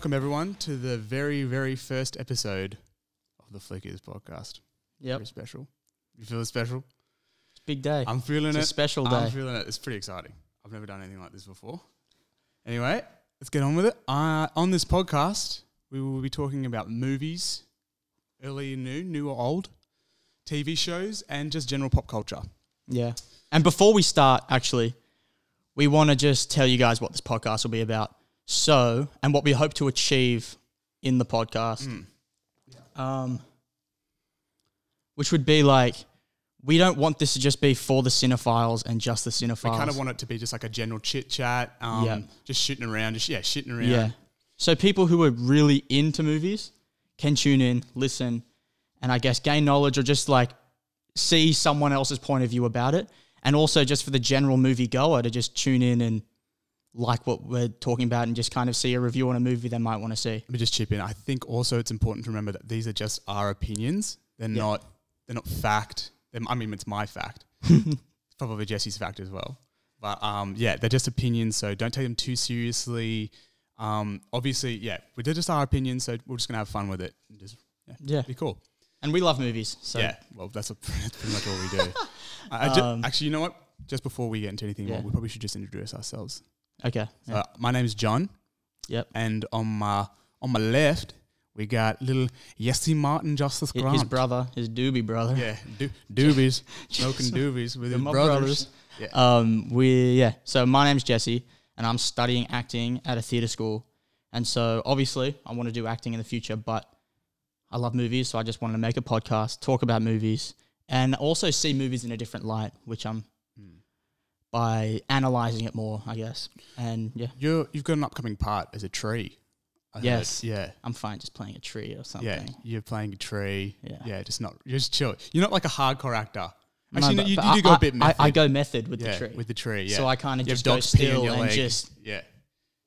Welcome everyone to the very, very first episode of the Flickers podcast. Yep. Very special. You feel special? Big day. I'm feeling it's a it. special I'm day. feeling it. It's pretty exciting. I've never done anything like this before. Anyway, let's get on with it. Uh, on this podcast, we will be talking about movies, early and new, new or old, TV shows, and just general pop culture. Yeah. And before we start, actually, we want to just tell you guys what this podcast will be about. So, and what we hope to achieve in the podcast, Mm. um, which would be like, we don't want this to just be for the cinephiles and just the cinephiles. We kind of want it to be just like a general chit chat, um, Yeah. just shooting around, just yeah, shitting around. Yeah. So people who are really into movies can tune in, listen, and I guess gain knowledge or just like see someone else's point of view about it. And also just for the general movie goer to just tune in and like what we're talking about and just kind of see a review on a movie they might want to see. Let me just chip in. I think also it's important to remember that these are just our opinions. They're Yeah. not. They're not fact. They're, I mean, it's my fact. it's probably Jesse's fact as well. But um, yeah, they're just opinions. So don't take them too seriously. Um, obviously, yeah, we did just our opinions. So we're just gonna have fun with it. And just yeah, Yeah. be cool. And we love movies. So yeah. Well, that's, a, that's pretty much all we do. I, I ju- Um, actually, you know what? Just before we get into anything Yeah. more, we probably should just introduce ourselves. Okay. So, Yeah. uh, my name is John. Yep. And on my on my left, we got little Jesse Martin Justice Grant. His brother, his doobie brother. Yeah, do- doobies, smoking doobies with his brothers. brothers. Um, we yeah. So my name's Jesse, and I'm studying acting at a theatre school. And so obviously, I want to do acting in the future, but I love movies, so I just wanted to make a podcast, talk about movies, and also see movies in a different light, which I'm. By analyzing it more, I guess. And yeah, You're you've got an upcoming part as a tree. I heard. Yes. Yeah. I'm fine just playing a tree or something. Yeah. You're playing a tree. Yeah. Yeah. Just not. You're just chill. You're not like a hardcore actor. Actually, no, you, you do I- go a bit I, method. I go method with yeah, the tree. With the tree. Yeah. So I kind of just go dogs pee in still and leg. just Yeah.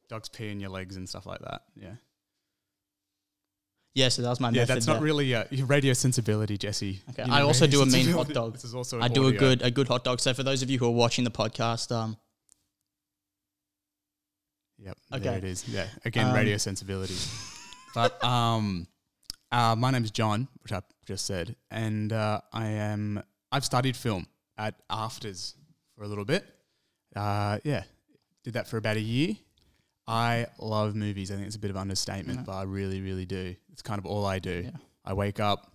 Dogs pee in your legs and stuff like that. Yeah. Yeah. So that was my Yeah. method. That's not there. really uh, radio sensibility, Jesse. Okay. You know, I also do a mean hot dog. This is also I do a good a good hot dog. So for those of you who are watching the podcast, um, Yep. There it is. Yeah. Again, Um, radio sensibility. but um, uh, my name's John, which I just said, and uh, I am. I've studied film at AFTRS for a little bit. Uh, yeah, did that for about a year. I love movies. I think it's a bit of an understatement, Yeah. but I really, really do. It's kind of all I do. Yeah. I wake up,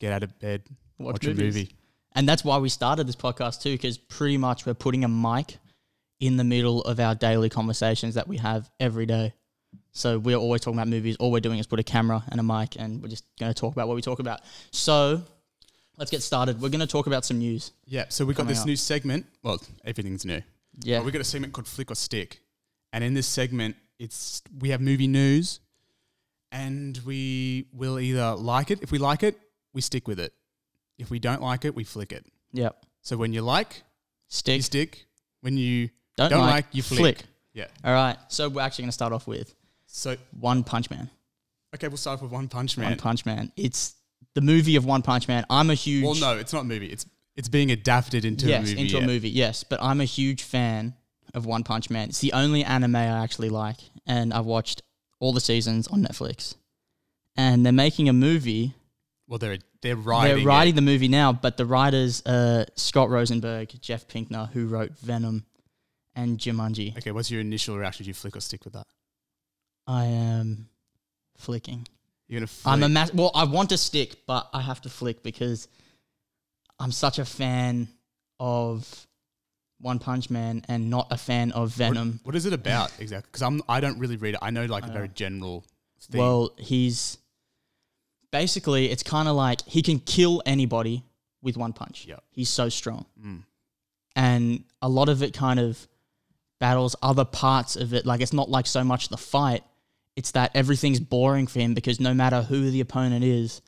get out of bed, watch, watch, a movie. And that's why we started this podcast too, because pretty much we're putting a mic in the middle of our daily conversations that we have every day. So we're always talking about movies. All we're doing is put a camera and a mic, and we're just going to talk about what we talk about. So let's get started. We're going to talk about some news. Yeah. So we got this up. new segment. Well, everything's new. Yeah. But we got a segment called Flick or Stick, and in this segment, it's we have movie news, and we will either like it. If we like it, we stick with it. If we don't like it, we flick it. Yep. So when you like, you Stick. stick. When you Don't, don't like, like, you flick. Yeah. All right. So we're actually going to start off with So One Punch Man. okay, we'll start off with One Punch Man. One Punch Man. It's the movie of One Punch Man. I'm a huge well, no, it's not a movie. It's it's being adapted into yes, a movie. into yeah. a movie. Yes, but I'm a huge fan of One Punch Man. It's the only anime I actually like, and I've watched all the seasons on Netflix. And they're making a movie. Well, they're they're writing. they're writing the movie now, but the writers are Scott Rosenberg, Jeff Pinkner, who wrote Venom and Jumanji. It. Okay, what's your initial reaction? Do you flick or stick with that? I am flicking. You're gonna. Flick. I'm a mass. Well, I want to stick, but I have to flick because I'm such a fan of One Punch Man and not a fan of Venom. What is it about exactly? Because I'm I don't really read it. I know like a know. very general. Thing. Well, he's basically it's kind of like he can kill anybody with one punch. Yeah, He's so strong, Mm. and a lot of it kind of battles other parts of it. Like it's not like so much the fight; it's that everything's boring for him because no matter who the opponent is,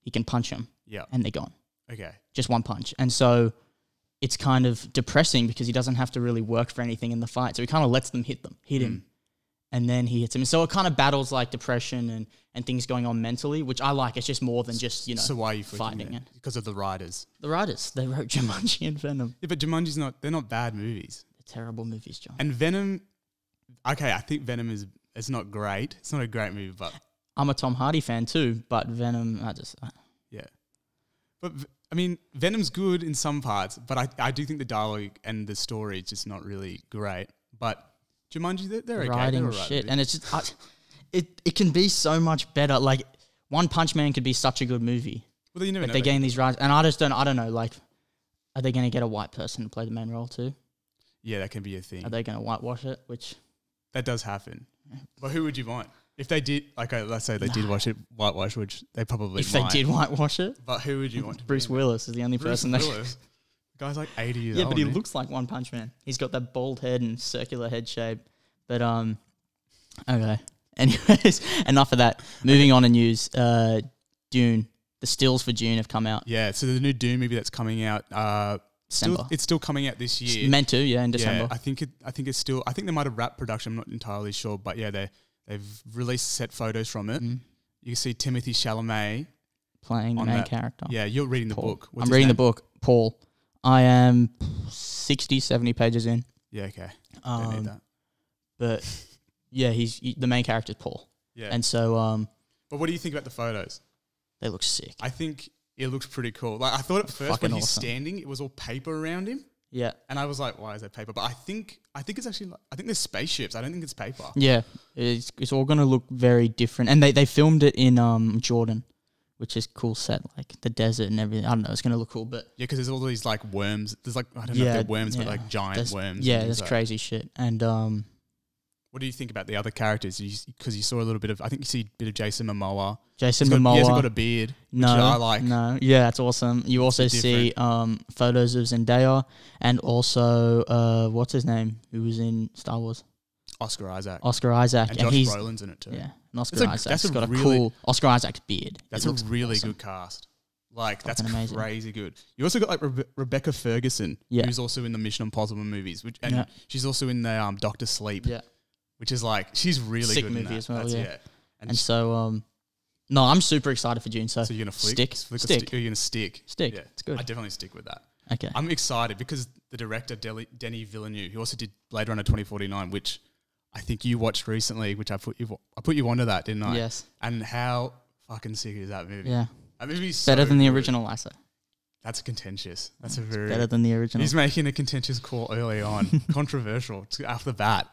he can punch him yeah. and they're gone. Okay. just one punch. And so it's kind of depressing because he doesn't have to really work for anything in the fight. So he kind of lets them hit them, hit him, and then he hits him. So it kind of battles like depression and, and things going on mentally, which I like. It's just more than just, you know, so why are you fighting it? Because of the writers. the writers. They wrote Jumanji and Venom. Yeah, but Jumanji's not. They're not bad movies. They're terrible movies, John. And Venom. Okay, I think Venom is it's not great. It's not a great movie, but I'm a Tom Hardy fan too, but Venom, I just uh, yeah. But I mean, Venom's good in some parts, but I, I do think the dialogue and the story is just not really great. But Jumanji, they're, they're okay. writing They're shit, and it's just I, it it can be so much better. Like One Punch Man could be such a good movie, well, you never but know. they're getting these rights, and I just don't. I don't know. Like, are they going to get a white person to play the main role too? yeah, that can be a thing. Are they going to whitewash it? Which That does happen. But who would you want if they did? Like, uh, let's say they did watch it whitewash, which they probably if might. they did whitewash it, But who would you want? To Bruce be? Willis is the only Bruce person that. Willis. The guy's like eighty years Yeah, old. but he looks like One Punch Man. He's got that bald head and circular head shape. But um, okay. Anyways, enough of that. Moving on to news. Uh, Dune. The stills for Dune have come out. Yeah, so the new Dune movie that's coming out, uh, December. still, it's still coming out this It's year. meant to, yeah, in December. Yeah, I think it. I think it's still. I think they might have wrapped production. I'm not entirely sure, but yeah, they they've released set photos from it. Mm. You can see Timothée Chalamet. Playing the main that- character. Yeah, you're reading the Paul. book. What's I'm reading the book. Paul. I am 60, 70 pages in. Yeah, okay. Don't need Um, that. but yeah, he's he, the main character is Paul, Yeah. and so um, but what do you think about the photos? they look sick. I think it looks pretty cool. Like I thought at first when he's awesome. standing, it was all paper around him, Yeah, and I was like, "Why is that paper?" But I think I think it's actually like, I think there's spaceships. I don't think it's paper. yeah, it's it's all gonna look very different, and they they filmed it in um Jordan, which is cool set, like the desert and everything. I don't know, it's gonna look cool, but Yeah, because there's all these like worms. There's like I don't know Yeah, if they're worms, but like giant worms. yeah, that's like- crazy shit, and um, What do you think about the other characters? Because you, saw a little bit of, I think you see a bit of Jason Momoa. Jason He's got- Momoa. He hasn't got a beard, which no, I like. No, yeah, that's awesome. You also see um photos of Zendaya and also uh what's his name who was in Star Wars, Oscar Isaac. Oscar Isaac, and and, Josh he's Brolin's in it too. yeah, and Oscar That's a- Isaac's that's a got a really- cool Oscar Isaac's beard. That's It a really awesome. good cast. Like, that's amazing. crazy good. You also got like Rebe- Rebecca Ferguson, Yeah. who's also in the Mission Impossible movies, which and Yeah. she's also in the um, Doctor Sleep, Yeah, which is like she's really Sick good in movie that. as well, That's- yeah. And, and so um, no, I'm super excited for Dune. So, so you're gonna flick, stick, flick stick, sti- you're gonna stick, stick. Yeah, It's good. I definitely stick with that. okay, I'm excited because the director Deli- Denis Villeneuve, who also did Blade Runner 2049, which I think you watched recently, which I put you I put you onto that, didn't I? yes, And how fucking sick is that movie? yeah, That movie's better than the good. original. I say That's contentious. That's a very better than the original. He's making a contentious call early on, controversial off the bat.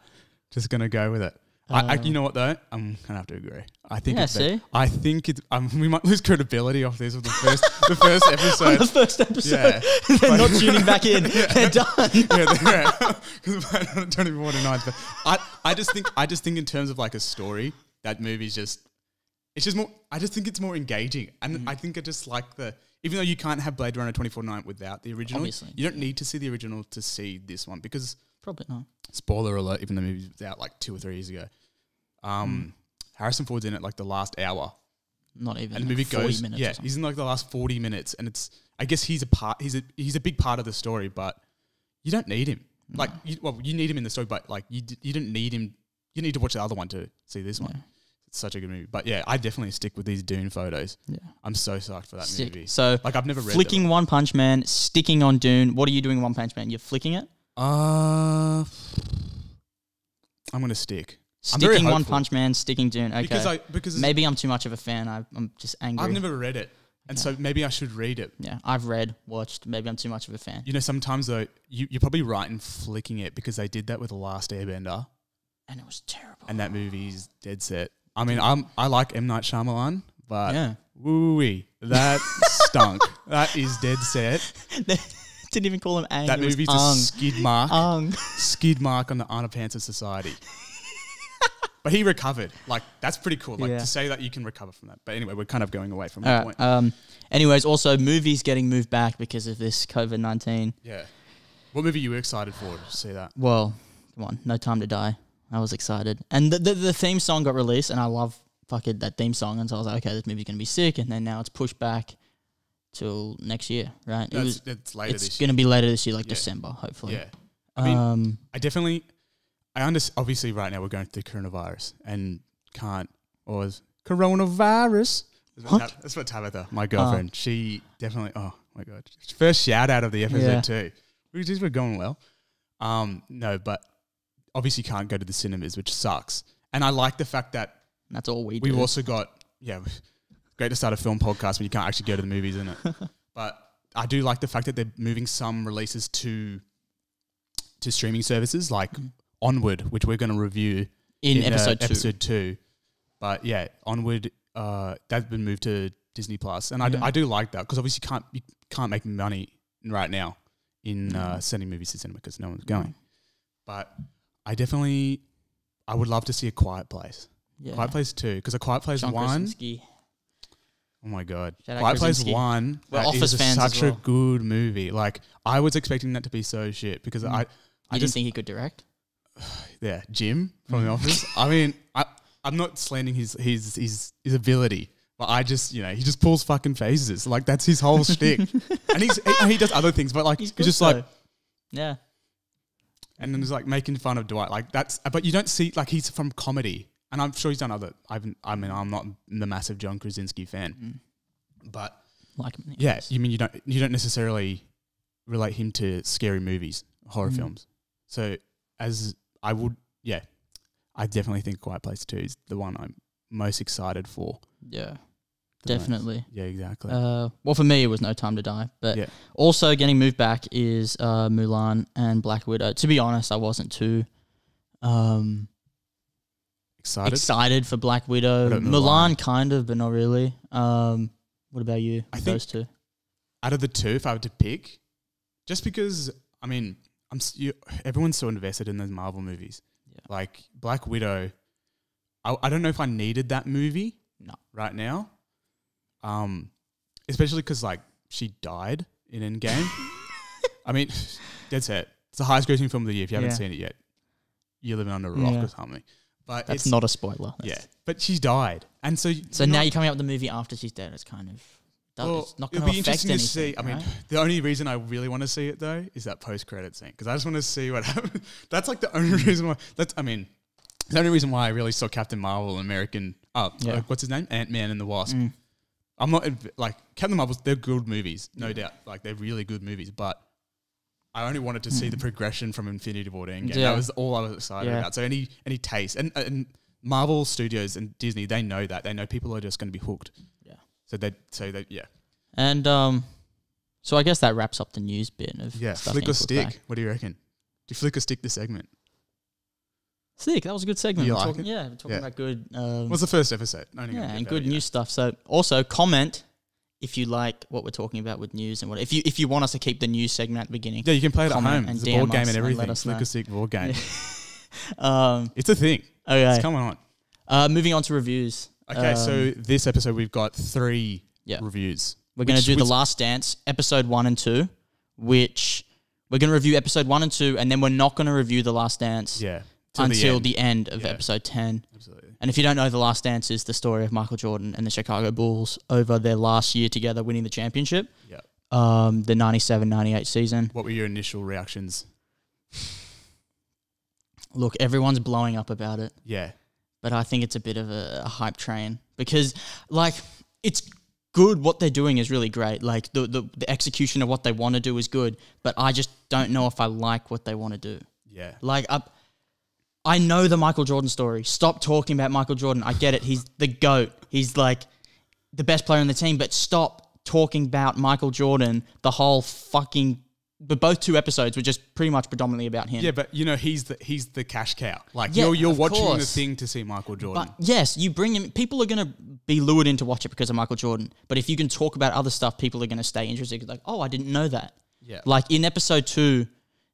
Just gonna go with it. I, I, Uh, you know what though? I'm gonna have to agree. I think. Yeah, it's see? I think it's. Um, we might lose credibility off this with the first, the first On the first episode, Yeah, they're not tuning back in. They're done. yeah, because I don't even want to know. But I, I just think, I just think in terms of like a story, that movie's just, it's just more. I just think it's more engaging, and Mm-hmm. I think I just like the. Even though you can't have Blade Runner 2049 without the original, Obviously, you don't need to see the original to see this one because Probably not. spoiler alert, even the movie was out like two or three years ago. Um, Harrison Ford's in it like the last hour, Not even. and the movie 40 goes. minutes Yeah, something. he's in like the last forty minutes, and it's. I guess he's a part. He's a he's a big part of the story, but you don't need him. Like, you, well, you need him in the story, but like you d- you didn't need him. You need to watch the other one to see this one. It's such a good movie. But yeah, I definitely stick with these Dune photos. Yeah. I'm so psyched for that Sick. movie. So Like I've never read flicking One Punch Man, sticking on Dune. What are you doing, One Punch Man? You're flicking it, Them. Uh, I'm gonna stick I'm very sticking One hopeful. Punch Man, sticking Dune. Okay, because I because maybe I'm too much of a fan. I, I'm just angry. I've never read it, and so maybe I should read it. yeah, I've read, watched. Maybe I'm too much of a fan. You know, sometimes though, you, you're probably right in flicking it because they did that with the Last Airbender, And it was terrible. and that movie's dead set. I mean, I'm I like M Night Shyamalan, but yeah, woo wee, that stunk. That is dead set. didn't even call him Aang. That it movie's a skid mark, Aang. skid mark on the of Society. but he recovered. Like that's pretty cool. Like Yeah. to say that you can recover from that. But anyway, we're kind of going away from that All point. Um. Anyways, also movies getting moved back because of this COVID nineteen. Yeah. What movie you were excited for to see that? Well, come on, No Time to Die. I was excited, and the the, the theme song got released, and I love fucking that theme song, and so I was like, okay, this movie's gonna be sick, and then now it's pushed back till next year, right? It was. it's later It's this gonna be later this year, like Yeah. December, hopefully. Yeah. I mean, um. I definitely, I understand. Obviously, right now we're going through coronavirus and can't, or is coronavirus. That's What? That's what Tabitha, my girlfriend, she definitely. Oh my god! First shout out of the episode Yeah. too. We just we're going well. Um, no, but obviously can't go to the cinemas, which sucks. and I like the fact that that's all we do. we've also got yeah, great to start a film podcast when you can't actually go to the movies, isn't it? but I do like the fact that they're moving some releases to to streaming services like Onward, which we're going to review in, uh, episode two. Episode two, but yeah, Onward uh, that's been moved to Disney Plus, and I, d- Yeah. I do like that because obviously you can't you can't make money right now in uh, sending movies to cinema because no one's going. But I definitely I would love to see a Quiet Place. Yeah. Quiet Place two because a Quiet Place John one Krasinski. Oh my god! Quiet Place Krasinski. One. We're that Office is fans as such well. a good movie. Like I was expecting that to be so shit because Mm. I, You I didn't just think he could direct? yeah, Jim from The Mm. Office. I mean, I I'm not slandering his his his his ability, but I just you know he just pulls fucking faces. Like that's his whole shtick, and he's he, he does other things, but like he's, good just like though. yeah. and then he's like making fun of Dwight. Like that's but you don't see like he's from comedy, and I'm sure he's done other. I've I mean I'm not the massive John Krasinski fan, Mm. but Like him Yeah, you mean you don't you don't necessarily relate him to scary movies, horror Mm. films. So as I would, yeah, I definitely think Quiet Place Two is the one I'm most excited for. yeah, the most. definitely. Yeah, exactly. Uh, well, for me, it was No Time to Die. But Yeah. also getting moved back is uh, Mulan and Black Widow. To be honest, I wasn't too um, excited. excited for Black Widow. Milan? Mulan? kind of, but not really. Um, what about you? I think- Those two. Out of the two, if I were to pick, just because I mean, I'm you, everyone's so invested in those Marvel movies. Yeah. Like Black Widow, I, I don't know if I needed that movie. No. right now. Um, especially because like she died in Endgame. I mean, dead set. It's the highest grossing film of the year. If you haven't Yeah. seen it yet, you're living under a rock Yeah. or something. But That's it's not a spoiler. yeah. But she's died, and so So now you're coming up with the movie after she's dead. It's kind of does, well, it's not it'll going to be interesting anything. to see. I mean, right? the only reason I really want to see it though is that post credit scene because I just want to see what happens. That's like the only reason why. That's I mean, the only reason why I really saw Captain Marvel and American. Oh, Yeah. uh, what's his name? Ant Man and the Wasp. Mm. I'm not like Captain Marvel's. They're good movies, no doubt. Like they're really good movies, but I only wanted to see the progression from Infinity War to Endgame. Yeah. That was all I was excited Yeah. about. So any any taste and and Marvel Studios and Disney, they know that. They know people are just going to be hooked. Yeah. So they so they yeah And um, so I guess that wraps up the news bit of yeah. stuff Flick or stick? back. What do you reckon? Do you flick or stick the segment? Sick. That was a good segment. We're like talking, yeah, we're talking Yeah. about good. Um, What's the first episode? Only yeah, and good yeah. news stuff. So also comment if you like what we're talking about with news and what if you if you want us to keep the news segment at the beginning. Yeah, you can play it at home. and It's a board game and everything. know. or board game. Um, It's a thing. okay. It's coming on. Uh, moving on to reviews. Okay, Um, so this episode we've got three Yeah. reviews. We're going to do The Last Dance, episode one and two, which we're going to review episode one and two, and then we're not going to review The Last Dance Yeah. until end. the end, of Yeah. episode 10. Absolutely. And if you don't know, The Last Dance is the story of Michael Jordan and the Chicago Bulls over their last year together winning the championship, Yeah. um, the 97 98 season. What were your initial reactions? Look, everyone's blowing up about it. Yeah. but I think it's a bit of a, a hype train because, like, it's good. What they're doing is really great. Like the the, the execution of what they want to do is good, but I just don't know if I like what they want to do. Yeah. Like, I, I know the Michael Jordan story. Stop talking about Michael Jordan. I get it. He's the goat. He's like the best player on the team. But stop talking about Michael Jordan. The whole fucking. But both two episodes were just pretty much predominantly about him. Yeah, but you know he's the he's the cash cow. Like Yeah, you're you're watching the thing to see Michael Jordan. But yes, you bring him. People are going to be lured in to watch it because of Michael Jordan. But if you can talk about other stuff, people are going to stay interested. Like, oh, I didn't know that. yeah. Like in episode two,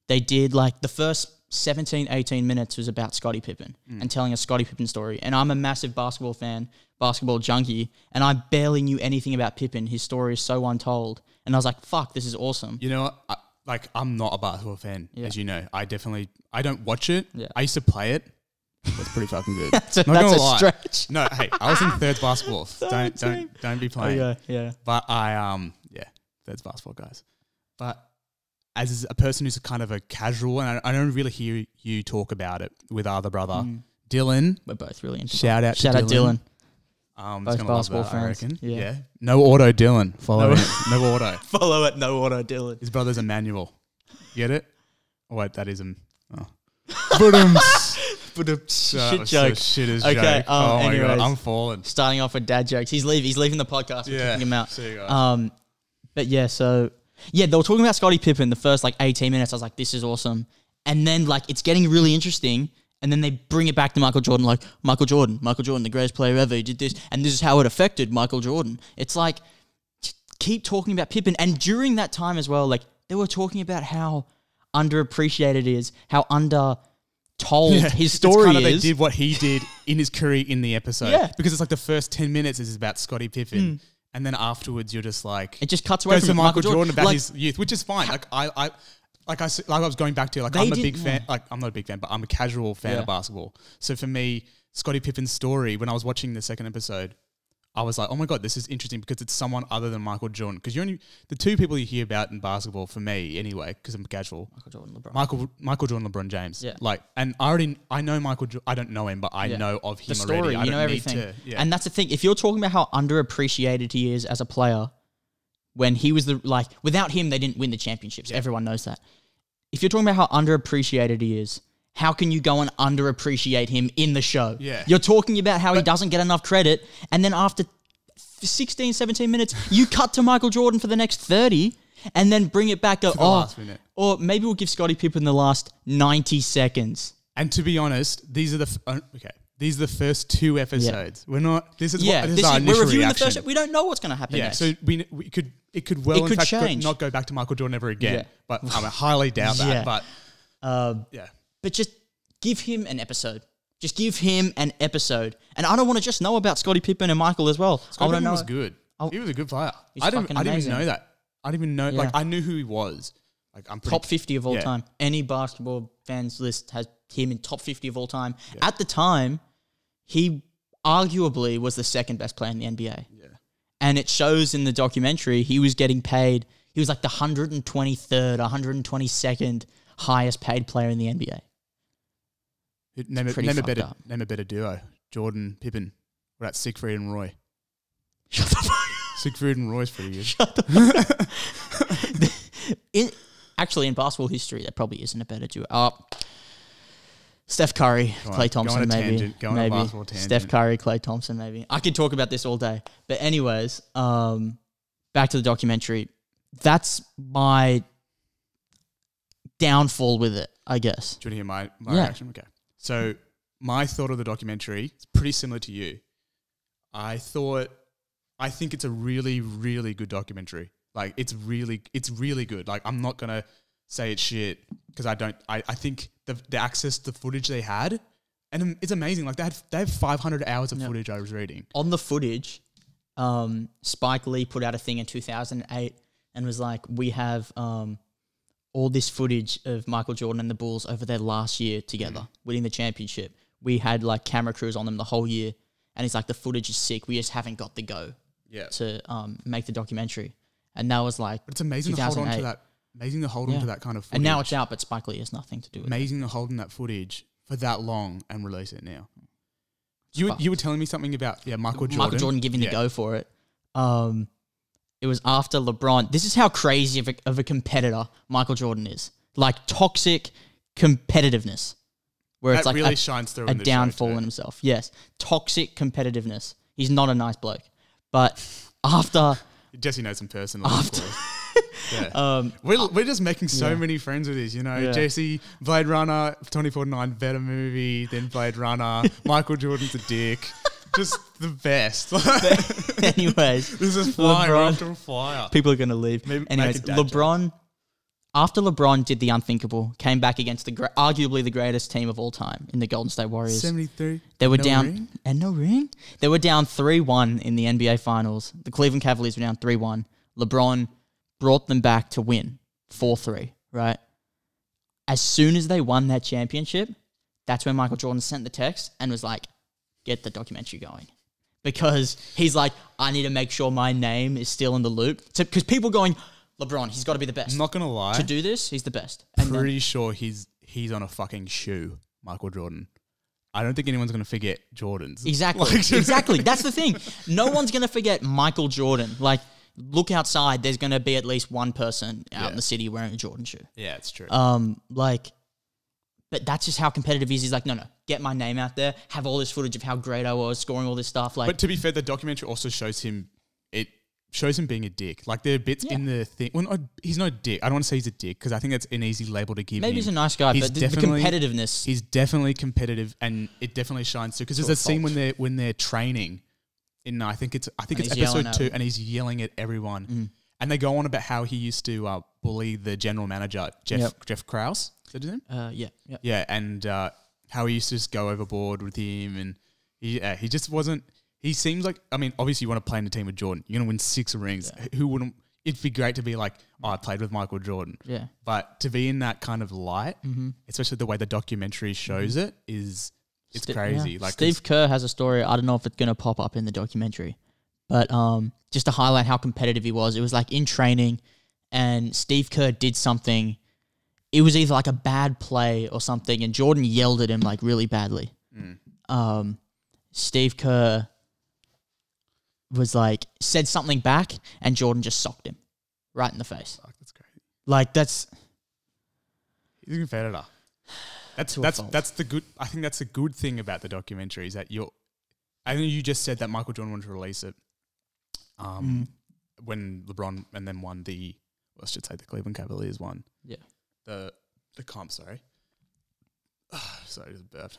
they did like the first 17, 18 minutes was about Scottie Pippen Mm. and telling a Scottie Pippen story. And I'm a massive basketball fan, basketball junkie, and I barely knew anything about Pippen. His story is so untold. And I was like, fuck, this is awesome. You know what? I, like I'm not a basketball fan, Yeah. as you know. I definitely I don't watch it. Yeah. I used to play it. That's pretty fucking good. That's a, Not that's gonna a lie. stretch. No, hey, I was in third basketball. don't don't don't be Oh, playing. yeah, yeah. But I um yeah, that's basketball guys. But as a person who's kind of a casual, and I, I don't really hear you talk about it with our other brother, Mm. Dylan. We're both really into Shout out, Shout to out Dylan. Um, Both basketball I fans. reckon. Yeah. Yeah. No auto, Dylan. Follow No- him. No auto. Follow it, no auto Dylan. His brother's Emmanuel. Get it? Oh wait, that is him. Oh. Ba-dum. But a That shit was joke. So shit as Okay, joke. um, oh my god, anyways. I'm falling. Starting off with dad jokes. He's leaving. He's leaving the podcast. We're Yeah, kicking him out. see you guys. Um, but yeah, so yeah, they were talking about Scottie Pippen the first like 18 minutes. I was like, this is awesome. And then like it's getting really interesting. And then they bring it back to Michael Jordan, like Michael Jordan, Michael Jordan, the greatest player ever. He did this, and this is how it affected Michael Jordan. It's like keep talking about Pippen, and during that time as well, like they were talking about how underappreciated it is, how under told Yeah, his it's story kind of is. They did what he did in his career in the episode. Yeah. Because it's like the first 10 minutes is about Scottie Pippen. Hmm. And then afterwards, you're just like. It just cuts away goes from to. Michael Jordan, about Like, his youth, which is fine. Like, I. I like I, s- like I was going back to like They I'm a big fan like I'm not a big fan but I'm a casual fan Yeah. of basketball so for me Scottie Pippen's story when I was watching the second episode I was like oh my god this is interesting because it's someone other than Michael Jordan because you only the two people you hear about in basketball for me anyway because I'm casual Michael Jordan, LeBron. Michael Michael Jordan, LeBron James. Yeah. Like, and I already I know Michael. Jo- I don't know him, but I Yeah. know of him the story, already. I you know everything. To, yeah. And that's the thing. If you're talking about how underappreciated he is as a player, when he was the like without him they didn't win the championships. Everyone knows that. If you're talking about how underappreciated he is, how can you go and underappreciate him in the show? Yeah. You're talking about how he doesn't get enough credit, and then after 16, 17 minutes, you cut to Michael Jordan for the next 30, and then bring it back. Go, the oh, or maybe we'll give Scottie Pippen the last 90 seconds. And to be honest, these are the f- uh, okay. These are the first two episodes. We're not. This is Yeah, what, this, this is our is, initial we're reviewing reaction. the first. We don't know what's going to happen yeah, next. so we, we could it could well It in could fact go- not go back to Michael Jordan ever again. Yeah. But I highly doubt that. Yeah. But Um, yeah, but just give him an episode. Just give him an episode. And I don't want to just know about Scottie Pippen and Michael as well. Scottie Pippen know. was good. I'll- he was a good player. He's I didn't. I didn't even know that. I didn't even know. Yeah. Like I knew who he was. Like I'm Top 50 of all Yeah. time. Any basketball fans list has him in top 50 of all time. At the time, he arguably was the second best player in the NBA. Yeah. And it shows in the documentary he was getting paid. He was like the 123rd, 122nd highest paid player in the NBA. Name, a, name a better up. name a better duo. Jordan Pippen. What about Siegfried and Roy? Shut the fuck Siegfried and Roy's pretty good. in actually in basketball history, there probably isn't a better duo. Uh, Steph Curry, on, Klay Thompson, maybe. tangent, go on a maybe. Steph. Curry, Klay Thompson, maybe. I could talk about this all day. But anyways, um, back to the documentary. That's my downfall with it, I guess. Do you want to hear my, my Yeah. reaction? Okay. So my thought of the documentary is pretty similar to you. I thought I think it's a really, really good documentary. Like it's really it's really good. Like I'm not gonna say it's shit because I don't I, I think the the access to the footage they had and it's amazing. Like they had they have five hundred hours of Yep. footage I was reading. on the footage, um, Spike Lee put out a thing in 2008 and was like, "We have um, all this footage of Michael Jordan and the Bulls over their last year together, winning the championship. We had like camera crews on them the whole year, and it's like, the footage is sick. We just haven't got the go Yeah. to um, make the documentary." And that was like, But it's amazing to hold on to that amazing to hold on to that kind of footage. and now it's out, but Spike Lee has nothing to do with it. amazing to hold in that footage for that long and release it now. You were, you were telling me something about yeah Michael Jordan. Michael Jordan giving Yeah. the go for it. Um, it was after LeBron. This is how crazy of a, of a competitor Michael Jordan is. Like toxic competitiveness, where That it's like really a, shines through a in downfall in himself. Yes, toxic competitiveness. He's not a nice bloke. But after, Jesse knows him personally. After- yeah. um, we're, we're just making so yeah. many friends with this, you know. Yeah. Jesse, Blade Runner, 2049, better movie than Blade Runner. Michael Jordan's a dick. Just the best. anyways, this is fire LeBron- after fire. people are going to leave. Maybe Anyways, dad joke. LeBron, after LeBron did the unthinkable, came back against the arguably the greatest team of all time in the Golden State Warriors. 73. They were no down ring? and no ring. They were down three one in the NBA Finals. The Cleveland Cavaliers were down three one. LeBron brought them back to win four three. Right. As soon as they won that championship, that's when Michael Jordan sent the text and was like, "Get the documentary going," because he's like, "I need to make sure my name is still in the loop." Because people going, LeBron, he's got to be the best I'm not gonna lie. to do this. He's the best. And then- pretty sure he's he's on a fucking shoe, Michael Jordan. I don't think anyone's gonna forget Jordan's. Exactly. Like- exactly. That's the thing. No one's going to forget Michael Jordan. Like, look outside. There's going to be at least one person out Yeah. in the city wearing a Jordan shoe. Yeah, it's true. Um, like, but that's just how competitive he is. He's like, no, no, get my name out there, have all this footage of how great I was, scoring all this stuff. Like, But to be fair, the documentary also shows him it shows him being a dick. Like there are bits in the thing. Well, not, he's not a dick. I don't want to say he's a dick because I think that's an easy label to give. maybe him. he's a nice guy, He's but the, competitiveness. He's definitely competitive, and it definitely shines through. Because there's a a scene when they're when they're training. In I think it's I think And it's episode two, and he's yelling at everyone. Mm. And they go on about how he used to uh, bully the general manager Jeff Yep. Jeff Krause. Is that his name? uh, yeah, yeah. Yeah, and uh, how he used to just go overboard with him, and he yeah, he just wasn't. He seems like I mean, obviously you want to play in a team with Jordan. You're gonna win six rings. Who wouldn't? It'd be great to be like, oh, I played with Michael Jordan. Yeah. But to be in that kind of light, Mm-hmm. especially the way the documentary shows it, is it's Sti- crazy. yeah. Like Steve Kerr has a story. I don't know if it's gonna pop up in the documentary, but um, just to highlight how competitive he was, it was like in training, and Steve Kerr did something. It was either like a bad play or something, and Jordan yelled at him like really badly. Mm. Um, Steve Kerr was like said something back, and Jordan just socked him right in the face. Fuck, that's crazy. Like that's He's a competitor. That's that's that's the good. I think that's the good thing about the documentary is that you're. I think you just said that Michael Jordan wanted to release it. Um, Mm. when LeBron and then won the, well, I should say the Cleveland Cavaliers won. Yeah. The the comp. Sorry. sorry, I just burped.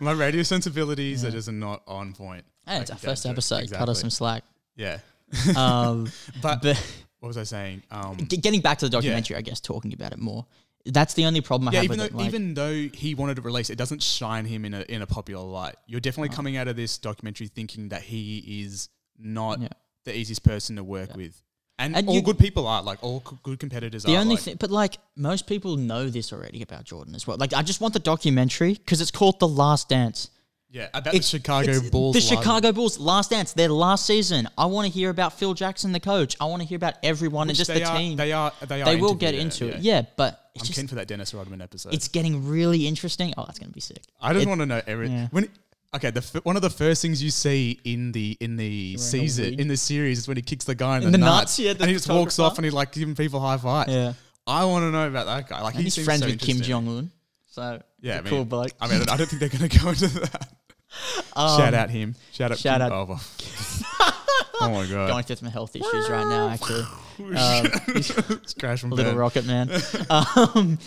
My radio sensibilities are just not on point. hey, it's Like, our first yeah, episode. Cut us exactly. some slack. Yeah. Um, But but what was I saying? Um, G- getting back to the documentary, I guess talking about it more. That's the only problem I yeah, have even though with it. Like, even though he wanted to release, it doesn't shine him in a in a popular light. You're definitely coming out of this documentary thinking that he is not Yeah. the easiest person to work with, and, And all you- good people are like all good competitors. the are only like, thing, but like most people know this already about Jordan as well. Like, I just want the documentary because it's called The Last Dance. yeah, about It's- the Chicago Bulls. The last- Chicago Bulls Last Dance, their last season. I want to hear about Phil Jackson, the coach. I want to hear about everyone and just they the are, team. They are. They are. They will get into it, yeah. But it's I'm just keen for that Dennis Rodman episode. it's getting really interesting. Oh, that's gonna be sick. I just want to know everything. yeah. When okay, the f- one of the first things you see in the in the season in the series is when he kicks the guy in, In the, the nuts, nuts, yeah, the and he just walks off and he like giving people high five. Yeah, I want to know about that guy. Like and he he's friends so with Kim. Jong Un. So Yeah, I mean, cool bloke. I mean, I don't think they're going to go into that. shout out him. Shout out. shout Kim- out- Oh, oh my god. going through some health issues right now. Actually, um, It's crash from Little bed. Rocket Man. um,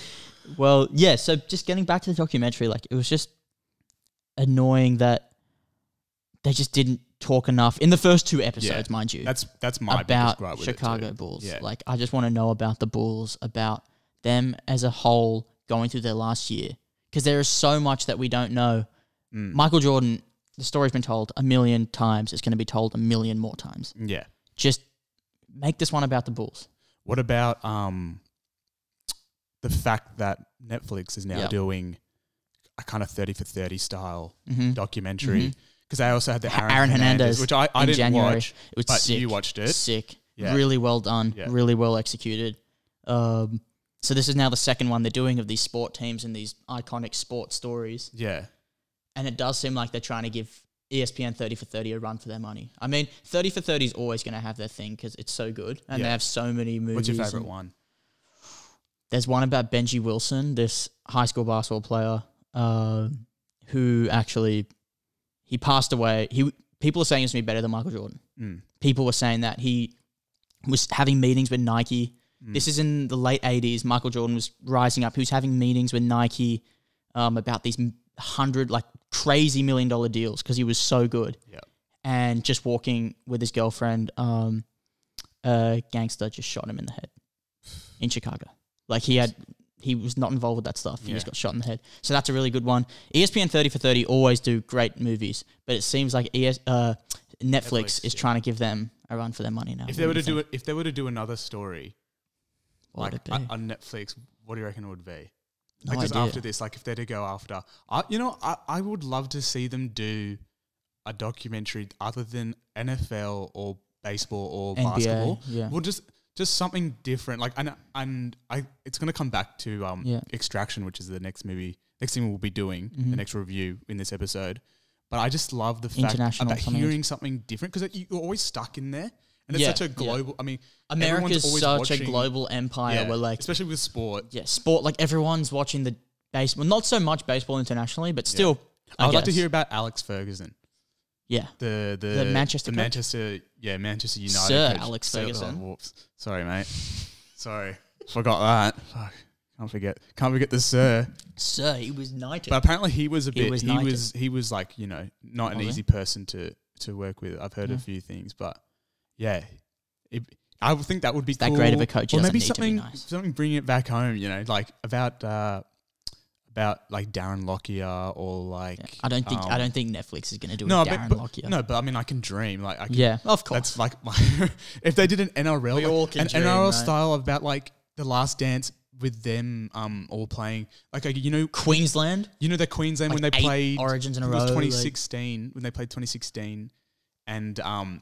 well, yeah. So just getting back to the documentary, like it was just annoying that they just didn't talk enough in the first two episodes, mind you, That's that's my about gripe with it too. Chicago Bulls. Yeah. Like I just want to know about the Bulls, about them as a whole going through their last year, because there is so much that we don't know. Mm. Michael Jordan, the story's been told a million times. It's going to be told a million more times. Yeah. Just make this one about the Bulls. What about um the fact that Netflix is now Yep. doing a kind of thirty for thirty style Mm-hmm. documentary? Because they also had the Aaron, Aaron Hernandez, Hernandez which I, I didn't January. watch, It was but sick. you watched it. Sick. Yeah. Really well done. Yeah. Really well executed. Um, so this is now the second one they're doing of these sport teams and these iconic sport stories. Yeah. And it does seem like they're trying to give ESPN 30 for 30 a run for their money. I mean, 30 for 30 is always going to have their thing because it's so good. And Yeah. they have so many movies. What's your favorite one? There's one about Benji Wilson, this high school basketball player uh, who actually, he passed away. He People are saying he's going to be better than Michael Jordan. Mm. people were saying that he was having meetings with Nike. Mm. This is in the late 80s. Michael Jordan was rising up. He was having meetings with Nike um, about these hundred, like crazy million dollar deals because he was so good. Yeah. And just walking with his girlfriend, um, a gangster just shot him in the head in Chicago. Like he had, he was not involved with that stuff. He just got shot in the head. So that's a really good one. ESPN 30 for 30 always do great movies, but it seems like ES, uh, Netflix, Netflix, is yeah. trying to give them a run for their money now. If they do were to you do it, if they were to do another story What like it be? on on Netflix, what do you reckon it would be? No Like just idea. after this, like if they're to go after, I, you know, I, I would love to see them do a documentary other than NFL or baseball or NBA, basketball. yeah. Well, just just something different. Like and and I, it's gonna come back to um Yeah. Extraction, which is the next movie, next thing we'll be doing, Mhm. the next review in this episode. But I just love the fact about something. hearing something different because you're always stuck in there. and it's Yeah, such a yeah. global. I mean, America's such a global empire yeah, where like especially with sport. yeah, sport like everyone's watching the baseball. Not so much baseball internationally, but still. I I'd like to hear about Alex Ferguson, Yeah, the the, The Manchester the coach? Manchester, yeah, Manchester United. Sir coach. Alex Sir- Ferguson. whoops. Sorry, mate. Sorry, forgot that. Fuck, can't forget. Can't forget the sir. sir, he was knighted. But apparently he was a He bit. was he knighted. was he was like you know not an easy person to to work with. I've heard Yeah. a few things, but yeah, it, I would think that would be That great of a coach, or maybe need to be something nice. something bringing it back home. You know, like about uh about like Darren Lockyer or like Yeah. I don't think I um, don't think Netflix is going to do no, a Darren but Lockyer. no, but I mean I can dream like I can, yeah, of course. that's like my if they did an NRL, We like, all can an dream, NRL right? style about like the Last Dance with them um all playing like, like you know Queensland. you know the Queensland when they played Origins in a it was row, like- 2016 when they played 2016 and um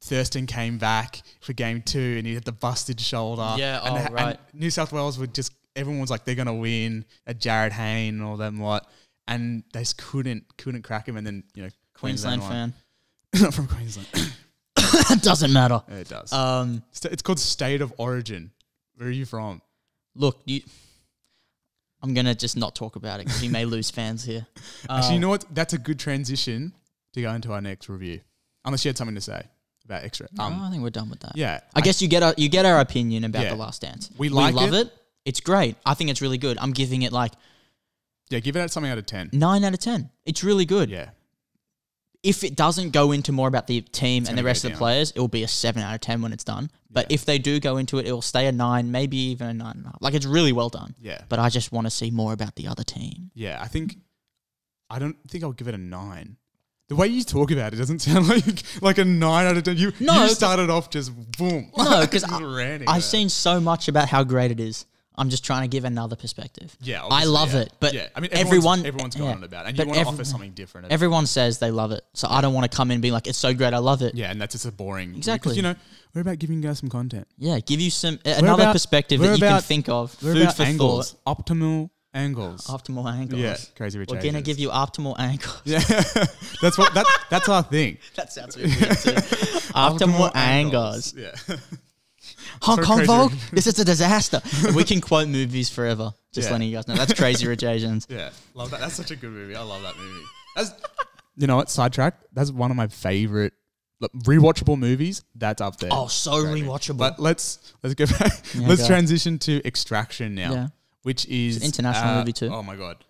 Thurston came back for game two and he had the busted shoulder. Yeah, and oh, they- and. New South Wales would just everyone was like they're gonna win. At Jared Hayne and all them lot, and they just couldn't couldn't crack him. And then you know Queensland won. fan. not from Queensland. Doesn't matter. It does. Um, it's called State of Origin. Where are you from? look, you. I'm gonna just not talk about it because we may lose fans here. Actually, you Um, know what? That's a good transition to go into our next review. Unless you had something to say about extra. no, Um, I think we're done with that. yeah, I guess you get our, you get our opinion about Yeah. the Last Dance. We like love it. it. It's great. I think it's really good. I'm giving it like yeah. Give it something out of ten. nine out of ten. It's really good. Yeah, If it doesn't go into more about the team and the rest of the down. players, it will be a seven out of ten when it's done. But Yeah. if they do go into it, it will stay a nine, maybe even a nine and a half. Like it's really well done. yeah, But I just want to see more about the other team. yeah. I think I don't think I'll give it a nine. The way you talk about it doesn't sound like like a nine out of ten. You No, you started off just boom. No, because Just I've seen so much about how great it is. I'm just trying to give another perspective. Yeah, I love yeah. it, but yeah, I mean, everyone- everyone everyone's gone yeah. on about, it, and you want to offer something different. Everyone says they love it, so I don't want to come in and be like, "It's so great, I love it." yeah, and that's just a boring. Exactly. Because you know we're about giving you guys some content. Yeah, give you some another about- perspective that you can think of. We're Food about for angles, optimal angles. Optimal angles. Yeah, crazy rich. We're gonna give you optimal angles. Yeah, that's what that that's our thing. that sounds weird too. optimal, angles. Yeah. Hong So Kong crazy Vogue, this is a disaster. we can quote movies forever. Just Yeah. letting you guys know. That's Crazy Rich Asians. Yeah, love that. That's such a good movie. I love that movie. That's, you know what? Sidetrack. That's one of my favorite look, rewatchable movies. That's up there. Oh, so Great movie. rewatchable. But let's let's go back. Yeah, let's go. transition to Extraction now, Yeah. which is an international uh, movie too. Oh my god.